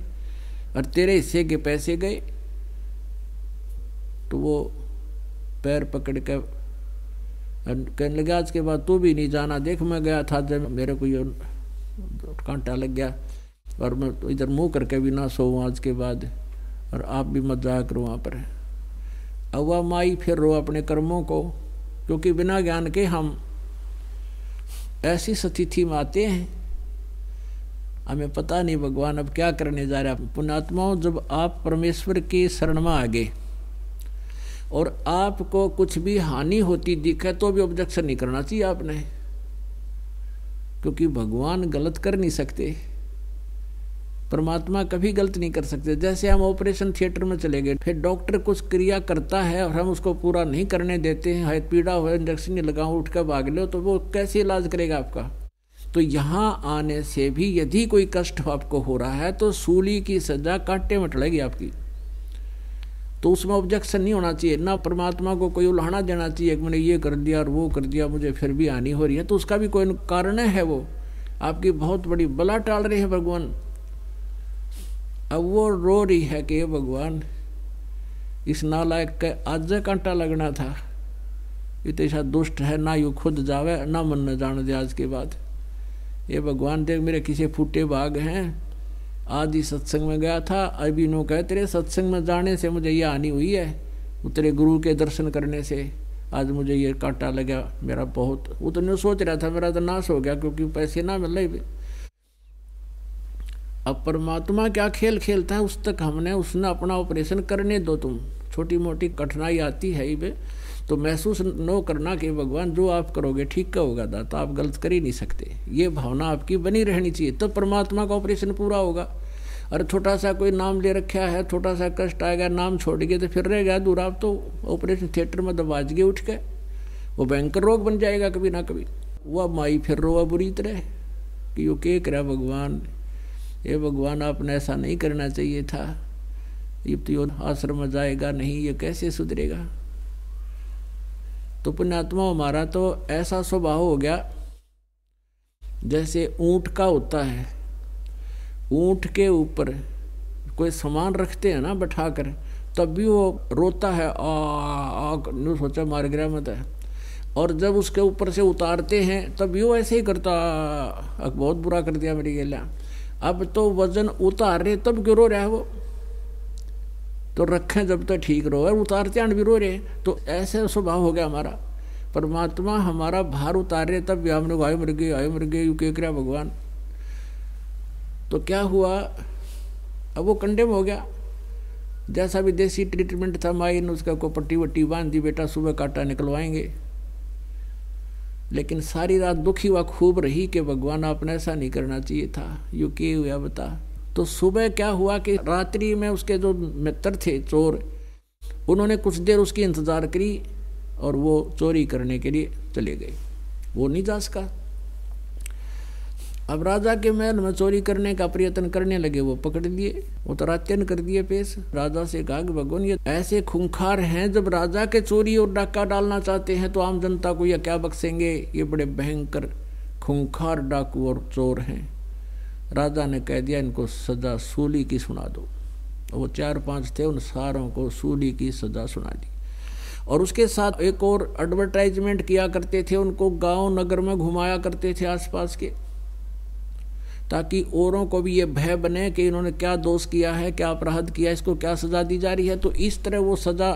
और तेरे हिस्से के पैसे गए। तो वो पैर पकड़ के कहने लगे, आज के बाद तू भी नहीं जाना, देख मैं गया था जब मेरे को ये कांटा लग गया और मैं तो इधर मुँह करके भी ना सो आज के बाद और आप भी मत जाया करो वहाँ पर। अवा माई फिर रो अपने कर्मों को, क्योंकि बिना ज्ञान के हम ऐसी स्थिति में आते हैं। हमें पता नहीं भगवान अब क्या करने जा रहे हैं। पुणात्माओं जब आप परमेश्वर की शरण में आ गए और आपको कुछ भी हानि होती दिखे तो भी ऑब्जेक्शन नहीं करना चाहिए आपने, क्योंकि भगवान गलत कर नहीं सकते। परमात्मा कभी गलत नहीं कर सकते। जैसे हम ऑपरेशन थिएटर में चले गए, फिर डॉक्टर कुछ क्रिया करता है और हम उसको पूरा नहीं करने देते हैं पीड़ा हो इंजेक्शन नहीं लगाओ उठ कर भाग लो तो वो कैसे इलाज करेगा आपका? तो यहाँ आने से भी यदि कोई कष्ट आपको हो रहा है तो सूली की सजा कांटे में टलेगी आपकी। तो उसमें ऑब्जेक्शन नहीं होना चाहिए। ना परमात्मा को कोई उल्हाना देना चाहिए, कि मैंने ये कर दिया और वो कर दिया, मुझे फिर भी हानि हो रही है। तो उसका भी कोई कारण है वो। आपकी बहुत बड़ी बला टाल रहे हैं भगवान। अब वो रो रही है कि भगवान, इस नालायक के आज कांटा लगना था। ये तो ऐसा दुष्ट है, ना यू खुद जावे, ना मन न जान दे आज के बाद। ये भगवान, देख मेरे किसी फूटे भाग हैं। आज ही सत्संग में गया था अभी नो कह, तेरे सत्संग में जाने से मुझे ये हानि हुई है तेरे गुरु के दर्शन करने से। आज मुझे ये कांटा लगा मेरा बहुत। वो तो नहीं सोच रहा था, मेरा तो नाश हो गया, क्योंकि पैसे ना मिल। रहे अब परमात्मा क्या खेल खेलता है, उस तक हमने, उसने अपना ऑपरेशन करने दो तुम। छोटी मोटी कठिनाई आती है ही तो महसूस नो करना कि भगवान, जो आप करोगे, ठीक का होगा दाता, आप गलत कर ही नहीं सकते। ये भावना आपकी बनी रहनी चाहिए तो परमात्मा का ऑपरेशन पूरा होगा। और छोटा सा कोई नाम ले रखा है छोटा सा कष्ट आएगा, नाम छोड़ गए तो फिर रह गया दूर। आप तो ऑपरेशन थिएटर में दबाज गए उठ के वो भयंकर रोग बन जाएगा कभी ना कभी। वह माई फिर रोआ बुरी तरह कि यो के करा भगवान। ये भगवान आपने ऐसा नहीं करना चाहिए था। ये तो आश्रम जाएगा नहीं ये कैसे सुधरेगा? तो पुण्यात्मा हमारा तो ऐसा स्वभाव हो गया जैसे ऊँट का होता है। ऊँट के ऊपर कोई सामान रखते हैं ना बैठा कर तब भी वो रोता है आ, आ सोचा मार गिरा मत है। और जब उसके ऊपर से उतारते हैं तब भी वो ऐसे ही करता बहुत बुरा कर दिया मेरी गेला अब तो वज़न उतार रहे तब क्यों रो रहा है वो? तो रखें जब तक ठीक रहो। और उतारते हैं भी रो रहे तो ऐसे स्वभाव हो गया हमारा। परमात्मा हमारा भार उतार रहे तब भी हमने आयो मर गए आयो मर गए यू कह रहा भगवान? तो क्या हुआ? अब वो कंडेम हो गया। जैसा भी देसी ट्रीटमेंट था, माई ने उसका को पट्टी वट्टी बाँध दी, बेटा, सुबह काटा निकलवाएँगे। लेकिन सारी रात दुखी हुआ, खूब रही कि भगवान आपने ऐसा नहीं करना चाहिए था। यू के हुआ बता। तो सुबह क्या हुआ कि रात्रि में उसके जो मित्र थे, चोर, उन्होंने कुछ देर उसकी इंतज़ार करी और वो चोरी करने के लिए चले गए। वो नहीं जा सका। अब राजा के महल में चोरी करने का प्रयत्न करने लगे, वो पकड़ लिए, वो तो रात्यन कर दिए पेश। राजा से कि भगवान ये ऐसे खूंखार हैं, जब राजा के चोरी और डाका डालना चाहते हैं तो आम जनता को यह क्या बख्शेंगे? ये बड़े भयंकर खूंखार डाकू और चोर हैं। राजा ने कह दिया, इनको सजा सूली की सुना दो। वो चार पाँच थे, उन सारों को सूली की सजा सुना दी। और उसके साथ एक और एडवर्टाइजमेंट किया करते थे, उनको गाँव नगर में घुमाया करते थे आसपास के। ताकि औरों को भी ये भय बने कि इन्होंने क्या दोष किया है, क्या अपराध किया इसको क्या सज़ा दी जा रही है। तो इस तरह वो सज़ा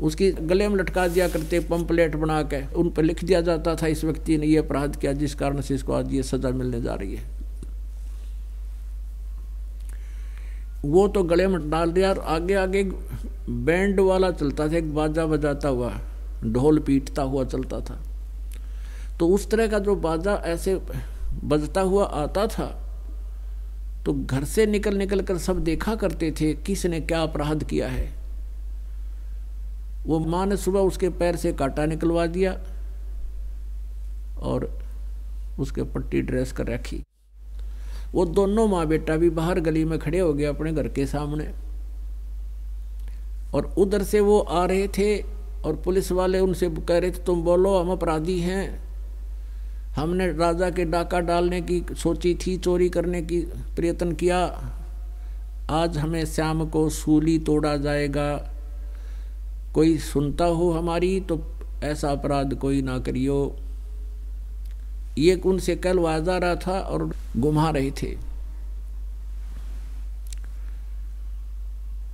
उसकी गले में लटका दिया करते, पंपलेट बना के, उन पर लिख दिया जाता था, इस व्यक्ति ने ये अपराध किया, जिस कारण से इसको आज ये सज़ा मिलने जा रही है। वो तो गले में डाल दिया और आगे आगे बैंड वाला चलता था, एक बाजा बजाता हुआ, ढोल पीटता हुआ चलता था। तो उस तरह का जो बाजा ऐसे बजता हुआ आता था। तो घर से निकल निकल कर सब देखा करते थे, किसने क्या अपराध किया है। वो माँ ने सुबह उसके पैर से कांटा निकलवा दिया और उसके पट्टी ड्रेस कर रखी। वो दोनों माँ बेटा भी बाहर गली में खड़े हो गए अपने घर के सामने। और उधर से वो आ रहे थे और पुलिस वाले उनसे कह रहे थे, तुम बोलो, हम अपराधी हैं। हमने राजा के डाका डालने की सोची थी, चोरी करने की प्रयत्न किया। आज हमें श्याम को सूली तोड़ा जाएगा। कोई सुनता हो हमारी तो ऐसा अपराध कोई ना करियो। ये उनसे कल वाजा रहा था और घुमा रहे थे?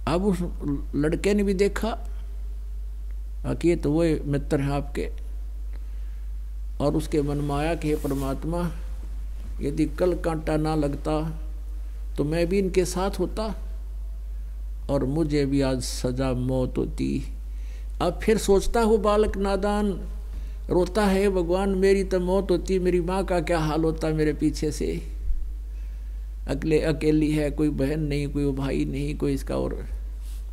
अब उस लड़के ने भी देखा। कि ये तो वो मित्र हैं आपके। और उसके मन में आया कि परमात्मा, यदि कल कांटा ना लगता तो मैं भी इनके साथ होता और मुझे भी आज सजा मौत होती। अब फिर सोचता हूँ, बालक नादान, रोता है भगवान, मेरी तो मौत होती, मेरी माँ का क्या हाल होता मेरे पीछे से? अकेले अकेली है, कोई बहन नहीं, कोई भाई नहीं, कोई इसका और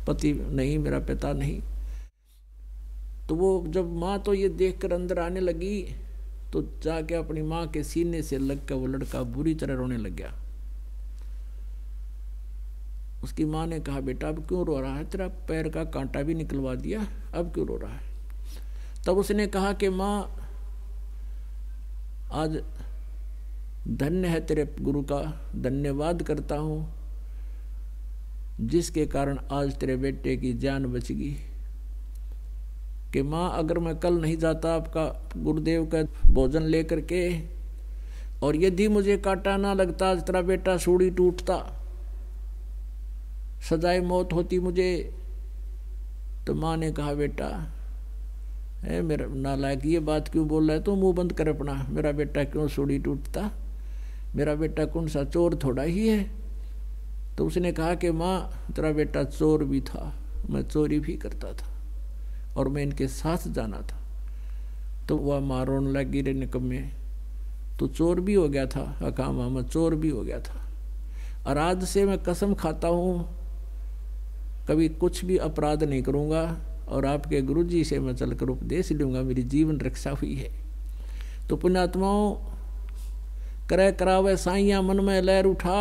पति नहीं, मेरा पिता नहीं। तो वो जब माँ तो ये देखकर अंदर आने लगी तो जाके अपनी माँ के सीने से लग कर वो लड़का बुरी तरह रोने लग गया। उसकी माँ ने कहा, बेटा, अब क्यों रो रहा है? तेरा पैर का कांटा भी निकलवा दिया, अब क्यों रो रहा है? तब उसने कहा कि, माँ, आज धन्य है तेरे गुरु का, धन्यवाद करता हूँ, जिसके कारण आज तेरे बेटे की जान बच गई। कि माँ, अगर मैं कल नहीं जाता, आपका गुरुदेव का भोजन लेकर के, और यदि मुझे काटा ना लगता तेरा बेटा सूढ़ी टूटता, सजाए मौत होती मुझे तो माँ ने कहा, बेटा है मेरा नालायक, ये बात क्यों बोल रहा है? तो मुँह बंद कर अपना। मेरा बेटा क्यों सूढ़ी टूटता? मेरा बेटा कौन सा चोर थोड़ा ही है? तो उसने कहा कि, माँ, तेरा बेटा चोर भी था। मैं चोरी भी करता था। और मैं इनके साथ जाना था। तो वह मारोन लगी रे निकम्मे तो चोर भी हो गया था अका मामा चोर भी हो गया था। और आज से मैं कसम खाता हूँ, कभी कुछ भी अपराध नहीं करूँगा और आपके गुरु जी से मैं चलकर उपदेश लूँगा, मेरी जीवन रक्षा हुई है। तो पुण्यात्माओं करे करावे साइया मन में लहर उठा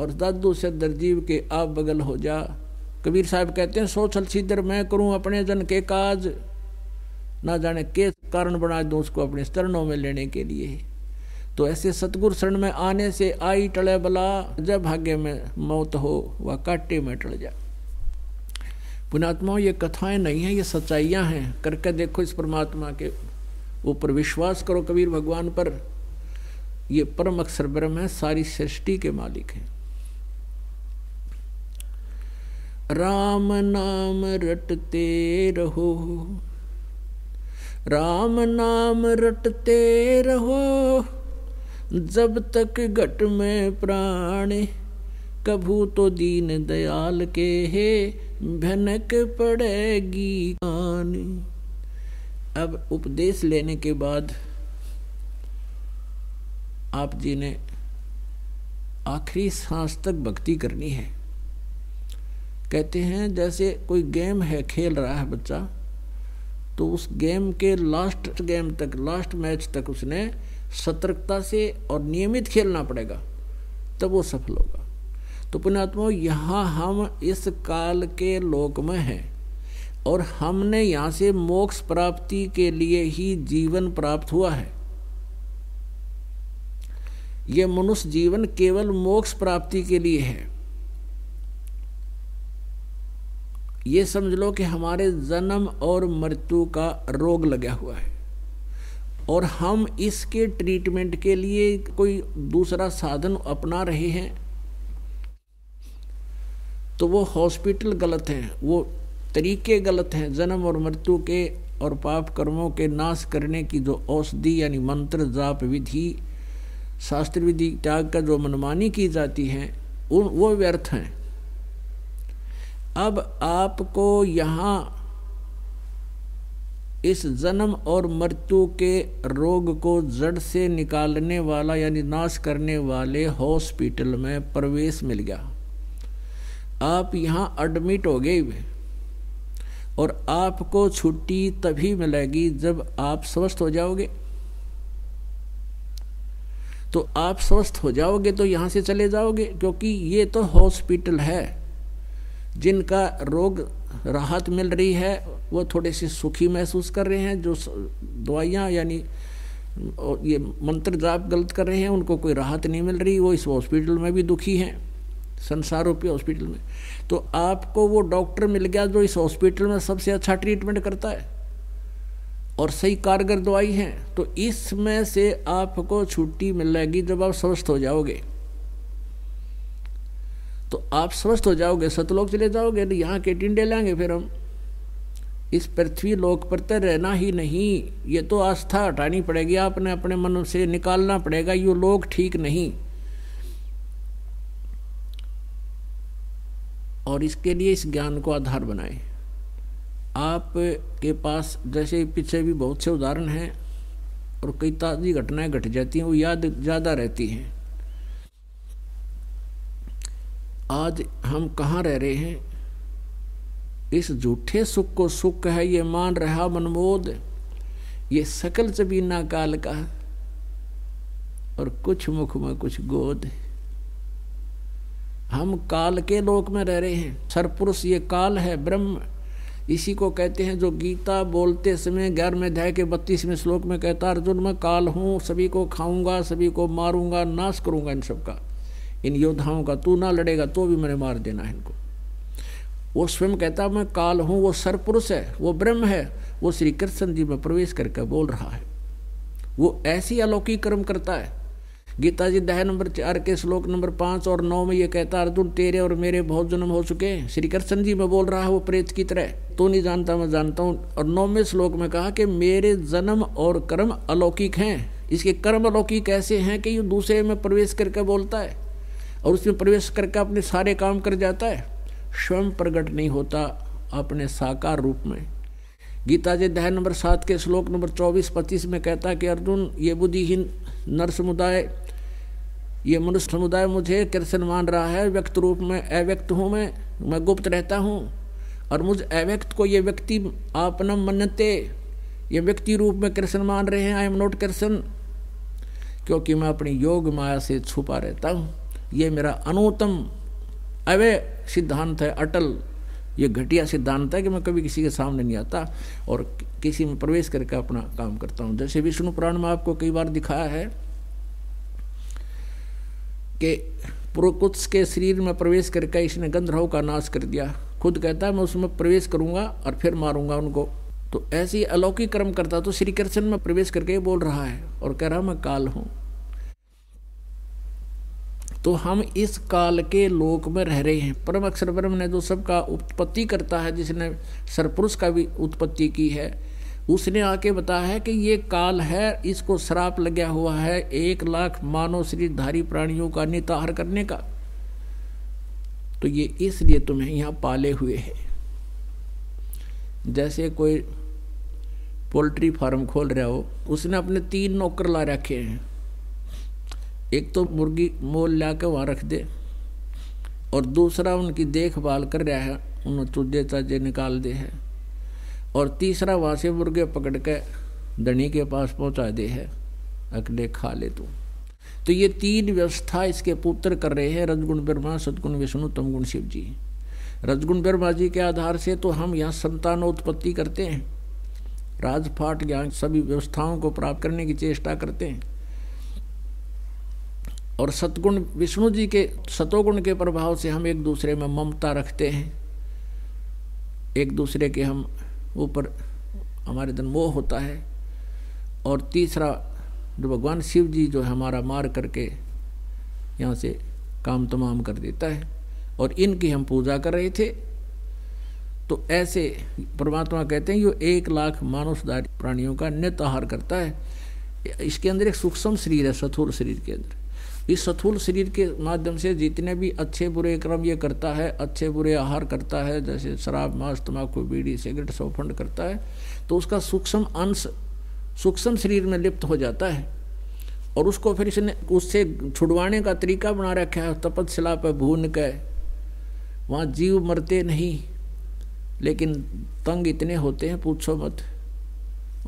और दादू से दरजीव के आप बगल हो जा। कबीर साहब कहते हैं सोचल सीधर मैं करूँ अपने जन के काज। ना जाने के कारण बना दूँ उसको अपने चरणों में लेने के लिए। तो ऐसे सतगुरु शरण में आने से आई टले बला, जब भाग्य में मौत हो, वह काटे में टल जा। पुणात्माओं ये कथाएँ नहीं हैं, ये सच्चाइयाँ हैं। करके देखो इस परमात्मा के ऊपर विश्वास करो कबीर भगवान पर। ये परम अक्षर ब्रह्म है, सारी सृष्टि के मालिक हैं। राम नाम रटते रहो। राम नाम रटते रहो। जब तक घट में प्राण कभू तो दीन दयाल के हे, भनक पड़ेगी कान। अब उपदेश लेने के बाद आप जी ने आखिरी सांस तक भक्ति करनी है। कहते हैं, जैसे कोई गेम है, खेल रहा है बच्चा तो उस गेम के लास्ट गेम तक लास्ट मैच तक उसने सतर्कता से और नियमित खेलना पड़ेगा, तब वो सफल होगा। तो पुणात्मा यहाँ हम इस काल के लोक में हैं और हमने यहाँ से मोक्ष प्राप्ति के लिए ही जीवन प्राप्त हुआ है। यह मनुष्य जीवन केवल मोक्ष प्राप्ति के लिए है। ये समझ लो कि हमारे जन्म और मृत्यु का रोग लगा हुआ है। और हम इसके ट्रीटमेंट के लिए कोई दूसरा साधन अपना रहे हैं? तो वो हॉस्पिटल गलत हैं, वो तरीके गलत हैं, जन्म और मृत्यु के और पाप कर्मों के नाश करने की जो औषधि यानी मंत्र, जाप विधि, शास्त्र विधि, त्याग का जो मनमानी की जाती है, उन, वो व्यर्थ हैं। अब आपको यहाँ इस जन्म और मृत्यु के रोग को जड़ से निकालने वाला यानी नाश करने वाले हॉस्पिटल में प्रवेश मिल गया। आप यहाँ एडमिट हो गए और आपको छुट्टी तभी मिलेगी जब आप स्वस्थ हो जाओगे। तो आप स्वस्थ हो जाओगे तो यहाँ से चले जाओगे, क्योंकि ये तो हॉस्पिटल है। जिनका रोग राहत मिल रही है, वो थोड़े से सुखी महसूस कर रहे हैं, जो दवाइयाँ यानी ये मंत्र जाप गलत कर रहे हैं, उनको कोई राहत नहीं मिल रही, वो इस हॉस्पिटल में भी दुखी हैं संसार रूपी हॉस्पिटल में। तो आपको वो डॉक्टर मिल गया जो इस हॉस्पिटल में सबसे अच्छा ट्रीटमेंट करता है, और सही कारगर दवाई है तो इसमें से आपको छुट्टी मिलेगी जब आप स्वस्थ हो जाओगे। तो आप स्वस्थ हो जाओगे, सतलोक चले जाओगे तो यहाँ के टिंडे लेंगे फिर हम। इस पृथ्वी लोक पर तो रहना ही नहीं, ये तो आस्था हटानी पड़ेगी, आपने अपने मन से निकालना पड़ेगा, ये लोग ठीक नहीं। और इसके लिए इस ज्ञान को आधार बनाए। आप के पास जैसे पीछे भी बहुत से उदाहरण हैं, और कई ताज़ी घटनाएँ घट जाती हैं, वो याद ज़्यादा रहती हैं। आज हम कहाँ रह रहे हैं? इस झूठे सुख को सुख है ये मान रहा मनमोद। ये सकल चबीना काल का और कुछ मुख में कुछ गोद हम काल के लोक में रह रहे हैं। सरपुरुष ये काल है, ब्रह्म। इसी को कहते हैं जो गीता बोलते समय ग्यारहवें अध्याय के बत्तीसवें श्लोक में कहता अर्जुन, मैं काल हूँ, सभी को खाऊँगा, सभी को मारूँगा, नाश करूँगा इन सबका इन योद्धाओं का, तू ना लड़ेगा तो भी मैंने मार देना है इनको। वो स्वयं कहता, मैं काल हूँ, वो सरपुरुष है, वो ब्रह्म है। वो श्री कृष्ण जी में प्रवेश करके बोल रहा है। वो ऐसी अलौकिक कर्म करता है। गीता जी दह नंबर चार के श्लोक नंबर पाँच और नौ में ये कहता, अर्जुन, तेरे और मेरे बहुत जन्म हो चुके हैं। श्री कृष्ण जी में बोल रहा है वो प्रेत की तरह। तो नहीं जानता, मैं जानता हूँ। और नौवें श्लोक में कहा कि, मेरे जन्म और कर्म अलौकिक हैं। इसके कर्म अलौकिक ऐसे हैं कि ये दूसरे में प्रवेश करके बोलता है। और उसमें प्रवेश करके अपने सारे काम कर जाता है। स्वयं प्रकट नहीं होता अपने साकार रूप में। गीता जी अध्याय नंबर सात के श्लोक नंबर चौबीस पच्चीस में कहता है कि, अर्जुन, ये बुद्धिहीन नर समुदाय, ये मनुष्य समुदाय मुझे कृष्ण मान रहा है। व्यक्त रूप में अव्यक्त हूँ मैं मैं गुप्त रहता हूँ। और मुझ अव्यक्त को ये व्यक्ति आपना मनते ये व्यक्ति रूप में कृष्ण मान रहे हैं। आई एम नॉट कृष्ण, क्योंकि मैं अपनी योग माया से छुपा रहता हूँ। ये मेरा अनुतम अवय सिद्धांत है, अटल। ये घटिया सिद्धांत है कि मैं कभी किसी के सामने नहीं आता और किसी में प्रवेश करके अपना काम करता हूँ। जैसे विष्णु पुराण में आपको कई बार दिखाया है कि पुरकुत्स के शरीर में प्रवेश करके इसने गंधर्व का नाश कर दिया। खुद कहता है, मैं उसमें प्रवेश करूँगा और फिर मारूँगा उनको। तो ऐसी अलौकिक कर्म करता तो श्री कृष्ण में प्रवेश करके बोल रहा है और कह रहा मैं काल हूँ। तो हम इस काल के लोक में रह रहे हैं। परम अक्षर ब्रह्म ने जो सबका उत्पत्ति करता है, जिसने सरपुरुष का भी उत्पत्ति की है, उसने आके बताया है कि ये काल है, इसको श्राप लगा हुआ है एक लाख मानव शरीरधारी प्राणियों का नितार करने का। तो ये इसलिए तुम्हें यहाँ पाले हुए है। जैसे कोई पोल्ट्री फार्म खोल रहा हो, उसने अपने तीन नौकर ला रखे हैं। एक तो मुर्गी मोल ला के वहाँ रख दे, और दूसरा उनकी देखभाल कर रहा है उन चूजे चाजे निकाल दे है। और तीसरा वहाँ से मुर्गे पकड़ के धनी के पास पहुँचा दे है अकले खा ले तू। तो ये तीन व्यवस्था इसके पुत्र कर रहे हैं, रजगुण ब्रह्मा, सदगुण विष्णु, तमगुण शिव जी रजगुण ब्रह्मा जी के आधार से तो हम यहाँ संतान उत्पत्ति करते हैं, राजपाट ज्ञान सभी व्यवस्थाओं को प्राप्त करने की चेष्टा करते हैं। और सतगुण विष्णु जी के सतोगुण के प्रभाव से हम एक दूसरे में ममता रखते हैं। एक दूसरे के हम ऊपर हमारे दिन मोह होता है। और तीसरा, जो भगवान शिव जी जो हमारा मार करके यहाँ से काम तमाम कर देता है और इनकी हम पूजा कर रहे थे। तो ऐसे परमात्मा कहते हैं, ये एक लाख मानुषदार प्राणियों का नित आहार करता है। इसके अंदर एक सूक्ष्म शरीर है, सथुर शरीर के अंदर। इस सथूल शरीर के माध्यम से जितने भी अच्छे बुरे क्रम ये करता है, अच्छे बुरे आहार करता है, जैसे शराब, मांस तम्बाकू बीड़ी, सिगरेट सौफंड करता है तो उसका सूक्ष्म अंश, सूक्ष्म शरीर में लिप्त हो जाता है। और उसको फिर इसने, उससे छुड़वाने का तरीका बना रखा है तपतशिला पर भून के। वहाँ जीव मरते नहीं, लेकिन तंग इतने होते हैं, पूछो मत।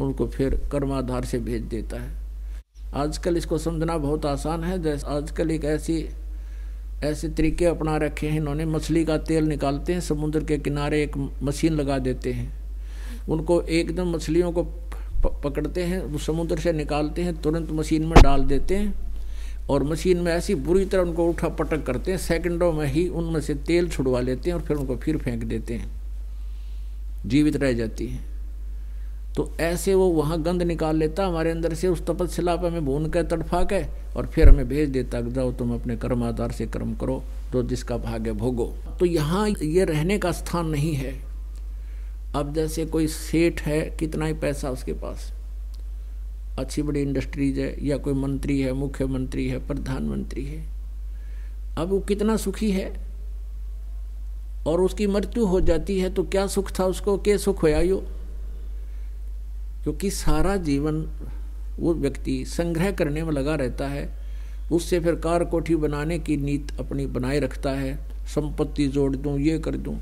उनको फिर कर्माधार से भेज देता है। आजकल इसको समझना बहुत आसान है। जैसे आजकल एक ऐसी, ऐसे तरीके अपना रखे हैं इन्होंने। मछली का तेल निकालते हैं, समुद्र के किनारे एक मशीन लगा देते हैं। उनको एकदम मछलियों को पकड़ते हैं, वो समुद्र से निकालते हैं, तुरंत मशीन में डाल देते हैं और मशीन में ऐसी बुरी तरह उनको उठा पटक करते हैं। सेकंडों में ही उनमें से तेल छुड़वा लेते हैं और फिर उनको फिर फेंक देते हैं। जीवित रह जाती है। तो ऐसे वो वहाँ गंद निकाल लेता, हमारे अंदर से उस तपस्या पर हमें भून कर तड़फा के और फिर हमें भेज देता जाओ तुम अपने कर्म आधार से कर्म करो तो जिसका भाग्य भोगो। तो यहाँ ये रहने का स्थान नहीं है। अब जैसे कोई सेठ है, कितना ही पैसा उसके पास। अच्छी बड़ी इंडस्ट्रीज़ है या कोई मंत्री है, मुख्यमंत्री है, प्रधानमंत्री है। अब वो कितना सुखी है और उसकी मृत्यु हो जाती है तो क्या सुख था उसको? क्या सुख होया यो? क्योंकि सारा जीवन वो व्यक्ति संग्रह करने में लगा रहता है, उससे फिर कार कोठी बनाने की नीत अपनी बनाए रखता है, संपत्ति जोड़ दूँ, ये कर दूँ।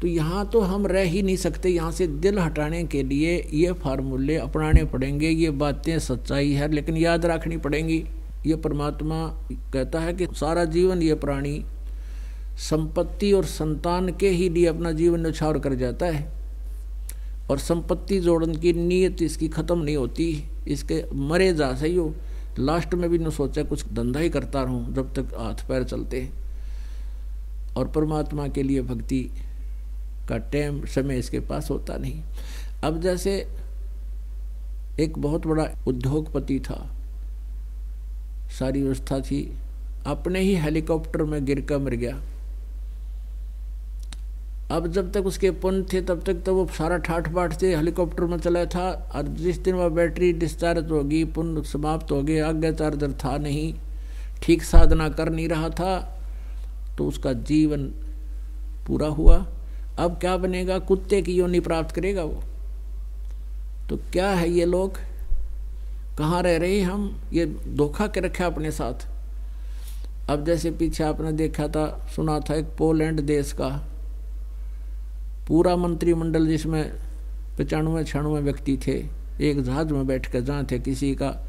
तो यहाँ तो हम रह ही नहीं सकते, यहाँ से दिल हटाने के लिए ये फार्मूले अपनाने पड़ेंगे, ये बातें सच्चाई है, लेकिन याद रखनी पड़ेंगी। ये परमात्मा कहता है कि सारा जीवन ये प्राणी संपत्ति और संतान के ही लिए अपना जीवन न्यौछावर कर जाता है। और संपत्ति जोड़न की नीयत इसकी ख़त्म नहीं होती, इसके मरे जा सही हो लास्ट में भी न सोचा, कुछ धंधा ही करता रहूँ जब तक हाथ पैर चलते। और परमात्मा के लिए भक्ति का टाइम, समय इसके पास होता नहीं। अब जैसे एक बहुत बड़ा उद्योगपति था, सारी व्यवस्था थी, अपने ही हेलीकॉप्टर में गिर कर मर गया। अब जब तक उसके पुण्य थे, तब तक तो वो सारा ठाठ बाट से हेलीकॉप्टर में चला था। और जिस दिन वह बैटरी डिस्चार्ज होगी पुण्य समाप्त हो गया आज्ञा चार्जर था नहीं, ठीक साधना कर नहीं रहा था तो उसका जीवन पूरा हुआ। अब क्या बनेगा? कुत्ते की योनि प्राप्त करेगा वो? तो क्या है ये लोग? कहाँ रह रहे हम? ये धोखा के रखा अपने साथ। अब जैसे पीछे आपने देखा था, सुना था एक पोलैंड देश का। पूरा मंत्रिमंडल जिसमें पचानवे छियानवे व्यक्ति थे, एक जहाज़ में बैठ कर जहाँ थे, किसी का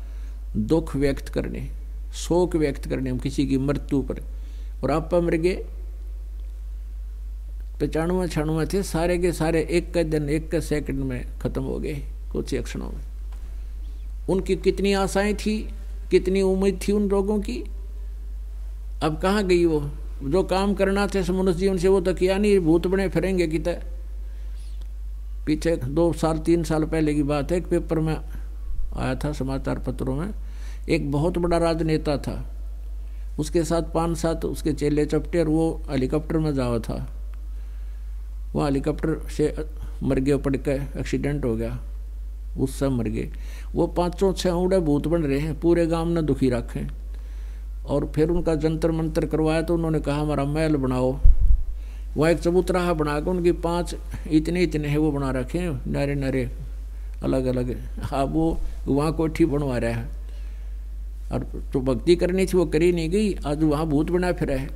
दुख व्यक्त करने, शोक व्यक्त करने, हम किसी की मृत्यु पर। और आप मर गए। पचानवे छियानवे थे, सारे के सारे एक के दिन, एक के सेकंड में खत्म हो गए कुछ एक क्षणों में। उनकी कितनी आशाएँ थी, कितनी उम्मीद थी उन लोगों की? अब कहाँ गई वो? जो काम करना थे मनुष्य जीवन से, वो तो किया नहीं, भूत बने फिरेंगे कि पीछे दो साल, तीन साल पहले की बात है, एक पेपर में आया था समाचार पत्रों में। एक बहुत बड़ा राजनेता था। उसके साथ पाँच सात उसके चेले चपटे और वो हेलीकॉप्टर में जावा था। वो हेलीकॉप्टर से मर गए पड़ के एक्सीडेंट हो गया। उससे मर गए। वो पाँचों छः उड़े भूत बन रहे हैं, पूरे गाँव ने दुखी रखे। और फिर उनका जंतर मंतर करवाया तो उन्होंने कहा, हमारा महल बनाओ। वह एक चबूतराहा बना के, उनकी पाँच इतने इतने हैं वो बना रखे हैं, नारे नारे, अलग अलग। हाँ वो वहाँ कोठी बनवा रहा है। और तो भक्ति करनी थी, वो करी नहीं गई, आज वहाँ भूत बना फिरा है।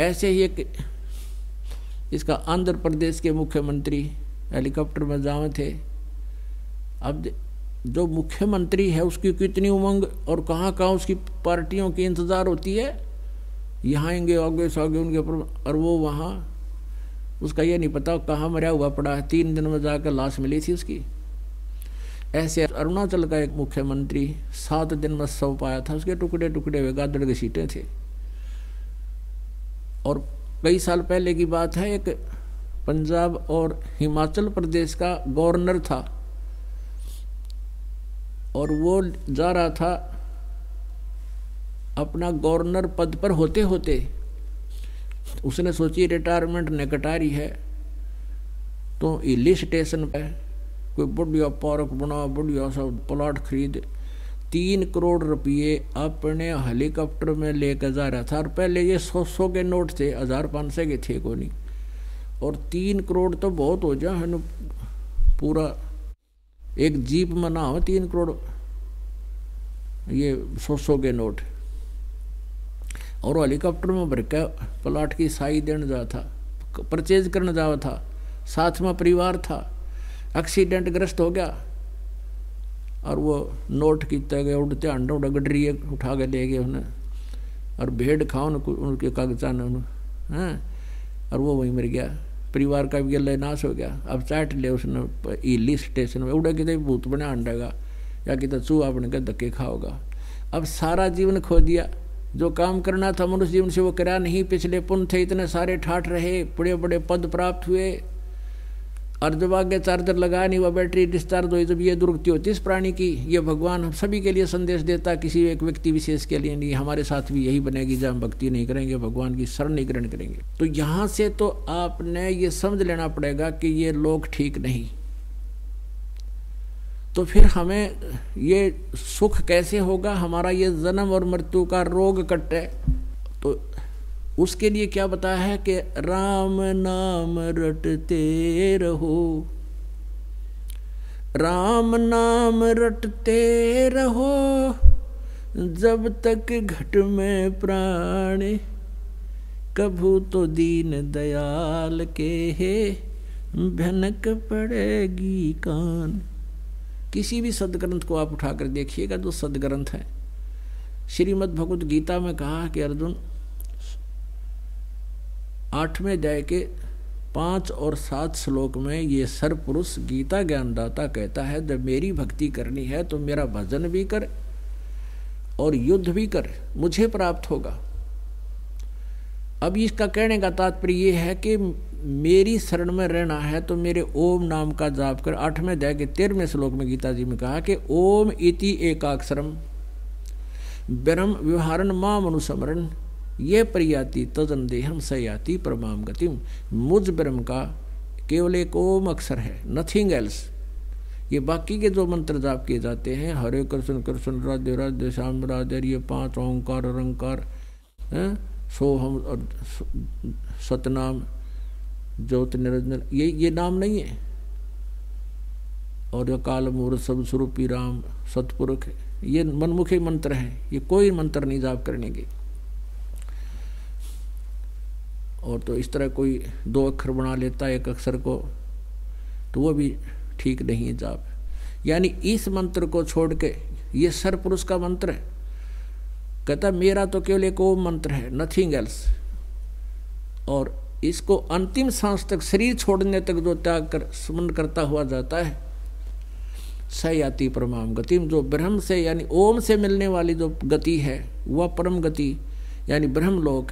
ऐसे ही एक इसका आंध्र प्रदेश के मुख्यमंत्री हेलीकॉप्टर में जावे थे। अब जो मुख्यमंत्री है, उसकी कितनी उमंग और कहाँ कहाँ उसकी पार्टियों की इंतज़ार होती है? यहाँ आएँगे आगे से आगे उनके ऊपर। और वो वहाँ, उसका ये नहीं पता कहाँ मरा हुआ पड़ा है। तीन दिन में जाकर लाश मिली थी उसकी। ऐसे अरुणाचल का एक मुख्यमंत्री सात दिन में सौ पाया था। उसके टुकड़े टुकड़े हुए, गादड़ के सीटें थे। और कई साल पहले की बात है, एक पंजाब और हिमाचल प्रदेश का गवर्नर था। और वो जा रहा था अपना गवर्नर पद पर होते होते उसने सोची रिटायरमेंट निकटारी है तो हिली स्टेशन पर कोई बढ़िया पार्क बना, बढ़िया सा प्लाट खरीद, तीन करोड़ रुपये अपने हेलीकॉप्टर में लेकर जा रहा था, और पहले ये सौ सौ के नोट थे, हज़ार पाँच सौ के थे को नहीं, और तीन करोड़ तो बहुत हो जाए पूरा, एक जीप में ना हो, तीन करोड़, ये सौ सौ के नोट और हेलीकॉप्टर में भर के प्लाट की साई देने जा था, परचेज करने जा था, साथ में परिवार था एक्सीडेंट ग्रस्त हो गया। और वो नोट किया गया उड़ते अंडा उड़ा गडरी उठा के ले गए उन्हें, और भेड़ खाओ उनके कागजा ने उन्हें, हैं? और वो वहीं मर गया। परिवार का भी गले नाश हो गया। अब चाट ले उसने इली स्टेशन में, उड़ा कितने भूत बने अंडेगा या कितने चूहा बन के धक्के खाओगा। अब सारा जीवन खो दिया। जो काम करना था मनुष्य जीवन से वो करा नहीं, पिछले पुण्य थे, इतने सारे ठाठ रहे बड़े बड़े पद प्राप्त हुए। और जब आगे चार्जर लगा नहीं, वह बैटरी डिस्चार्ज हुई, जब ये दुर्गति होती इस प्राणी की, ये भगवान हम सभी के लिए संदेश देता, किसी एक व्यक्ति विशेष के लिए नहीं, हमारे साथ भी यही बनेगी जब हम भक्ति नहीं करेंगे, भगवान की शरण नहीं ग्रहण करेंगे। तो यहाँ से तो आपने ये समझ लेना पड़ेगा कि ये लोग ठीक नहीं। तो फिर हमें ये सुख कैसे होगा? हमारा ये जन्म और मृत्यु का रोग कटे तो उसके लिए क्या बताया है कि राम नाम रटते रहो। राम नाम रटते रहो, जब तक घट में प्राण। कभू तो दीन दयाल के है, भनक पड़ेगी कान। किसी भी सदग्रंथ को आप उठाकर देखिएगा जो सदग्रंथ है। श्रीमद् भगवत गीता में कहा कि अर्जुन, आठवें अध्याय के पाँच और सात श्लोक में ये सरपुरुष गीता ज्ञानदाता कहता है, जब मेरी भक्ति करनी है तो मेरा भजन भी कर और युद्ध भी कर, मुझे प्राप्त होगा। अब इसका कहने का तात्पर्य यह है कि मेरी शरण में रहना है तो मेरे ओम नाम का जाप कर आठवें अध्याय के तेरहवें श्लोक में गीता जी में कहा कि ओम इति एकाक्षरम, ब्रह्म व्यवहारण माम अनुसमरण ये परियाति तजन देहम सयाति परमाम गतिम मुझ ब्रह्म का केवल एक ओम अक्षर है नथिंग एल्स ये बाकी के जो मंत्र जाप किए जाते हैं, हरे कृष्ण कृष्ण राधे राधे श्याम राधे ये पाँच ओंकार अलंकार सोहम और सतनाम ज्योति निरंजन, ये ये नाम नहीं है। और जो काल मूर्त सब स्वरूपी राम सतपुरुष ये मनमुखी मंत्र है। ये कोई मंत्र नहीं जाप करने के। और तो इस तरह कोई दो अक्षर बना लेता है एक अक्षर को तो वो भी ठीक नहीं है जाप। यानी इस मंत्र को छोड़ के ये सरपुरुष का मंत्र है। कहता, मेरा तो केवल एक ओम मंत्र है नथिंग एल्स और इसको अंतिम सांस तक, शरीर छोड़ने तक जो त्याग कर सुमन करता हुआ जाता है सयाति परमाम गति। जो ब्रह्म से, यानी ओम से मिलने वाली जो गति है, वह परम गति, यानी ब्रह्म लोक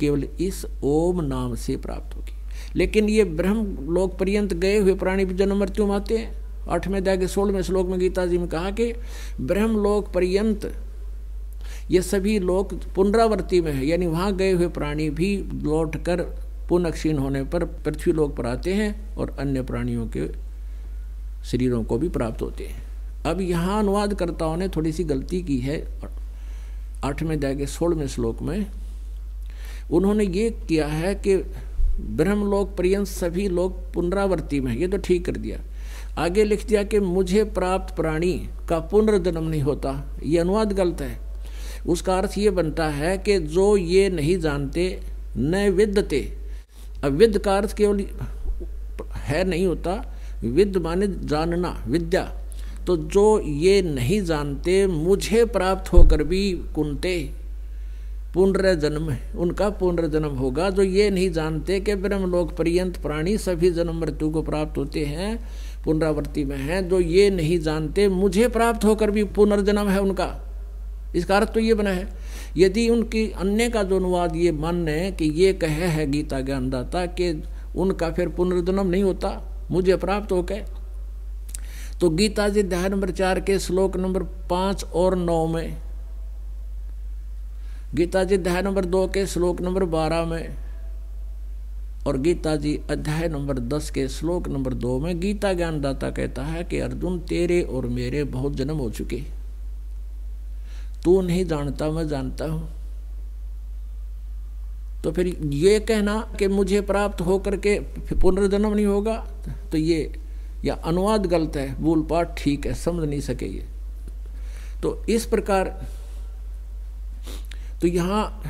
केवल इस ओम नाम से प्राप्त होगी। लेकिन ये ब्रह्म लोक पर्यंत गए हुए प्राणी भी जन्म मृत्यु आते हैं। आठवें अध्याय के सोलहवें श्लोक में गीता जी में कहा कि ब्रह्म लोक पर्यंत, ये सभी लोग पुनरावर्ती में है, यानी वहाँ गए हुए प्राणी भी लौट कर पुनः क्षीण होने पर पृथ्वी लोक पर आते हैं और अन्य प्राणियों के शरीरों को भी प्राप्त होते हैं। अब यहाँ अनुवादकर्ताओं ने थोड़ी सी गलती की है आठवें अध्याय के सोलहवें श्लोक में उन्होंने ये किया है कि ब्रह्मलोक पर्यंत सभी लोग पुनरावर्ती में ये तो ठीक कर दिया। आगे लिख दिया कि मुझे प्राप्त प्राणी का पुनर्जन्म नहीं होता। ये अनुवाद गलत है। उसका अर्थ ये बनता है कि जो ये नहीं जानते, न विद्यते अब विद्य का अर्थ केवल है नहीं होता। विद्य माने जानना, विद्या। तो जो ये नहीं जानते, मुझे प्राप्त होकर भी कुंते। पुनर्जन्म उनका पुनर्जन्म होगा। जो ये नहीं जानते कि ब्रह्म लोक पर्यंत प्राणी सभी जन्म मृत्यु को प्राप्त होते हैं, पुनरावृत्ति में हैं, जो ये नहीं जानते, मुझे प्राप्त होकर भी पुनर्जन्म है उनका। इसका अर्थ तो ये बना है। यदि उनकी अन्य का जो अनुवाद ये मान्य है कि ये कहे है गीता ज्ञानदाता कि उनका फिर पुनर्जन्म नहीं होता, मुझे प्राप्त हो गए। तो गीता जी अध्याय नंबर चार के श्लोक नंबर पाँच और नौ में, गीता जी अध्याय नंबर दो के श्लोक नंबर बारह में और गीता जी अध्याय नंबर दस के श्लोक नंबर दो में गीता ज्ञानदाता कहता है कि अर्जुन तेरे और मेरे बहुत जन्म हो चुके तू नहीं जानता, मैं जानता हूँ। तो फिर ये कहना कि मुझे प्राप्त होकर के पुनर्जन्म नहीं होगा तो ये, या अनुवाद गलत है बोल पाठ ठीक है, समझ नहीं सके ये। तो इस प्रकार तो यहाँ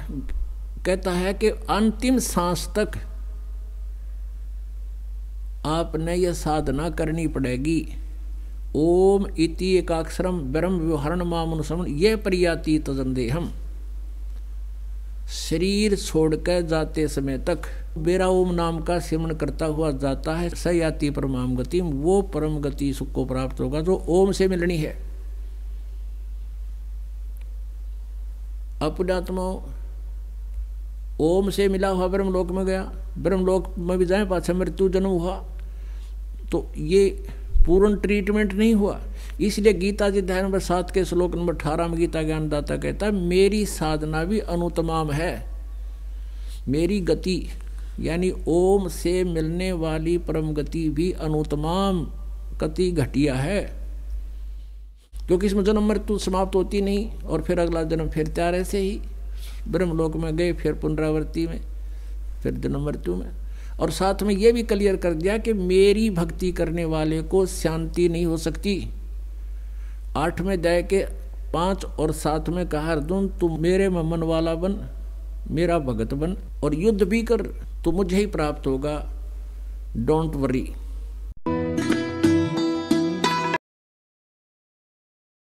कहता है कि अंतिम सांस तक आपने यह साधना करनी पड़ेगी। ओम इति एकाक्षरम ब्रह्म व्यवहारण मामनुसमन यह परियाति तजंदेहम शरीर छोड़कर जाते समय तक बेरा ओम नाम का सेवन करता हुआ जाता है सयाति परमाम गति वो परम गति सुख को प्राप्त होगा जो ओम से मिलनी है। अपनात्मा ओम से मिला हुआ ब्रह्मलोक में गया, ब्रह्मलोक में भी जाए, पाछा मृत्यु जन्म हुआ। तो ये पूर्ण ट्रीटमेंट नहीं हुआ। इसलिए गीता जी अध्याय नंबर सात के श्लोक नंबर अठारह में गीता ज्ञानदाता कहता है, मेरी साधना भी अनुतमाम है। मेरी गति, यानी ओम से मिलने वाली परम गति भी अनुतमाम गति घटिया है। क्योंकि इसमें जन्म मृत्यु समाप्त होती नहीं, और फिर अगला जन्म फिर तैयार ऐसे ही। ब्रह्मलोक में गए, फिर पुनरावृत्ति में, फिर जन्म मृत्यु में। और साथ में ये भी क्लियर कर दिया कि मेरी भक्ति करने वाले को शांति नहीं हो सकती। आठ में दया के पाँच और सात में कहा, अर्जुन तुम मेरे ममन मन वाला बन, मेरा भगत बन और युद्ध भी कर तो मुझे ही प्राप्त होगा। Don't worry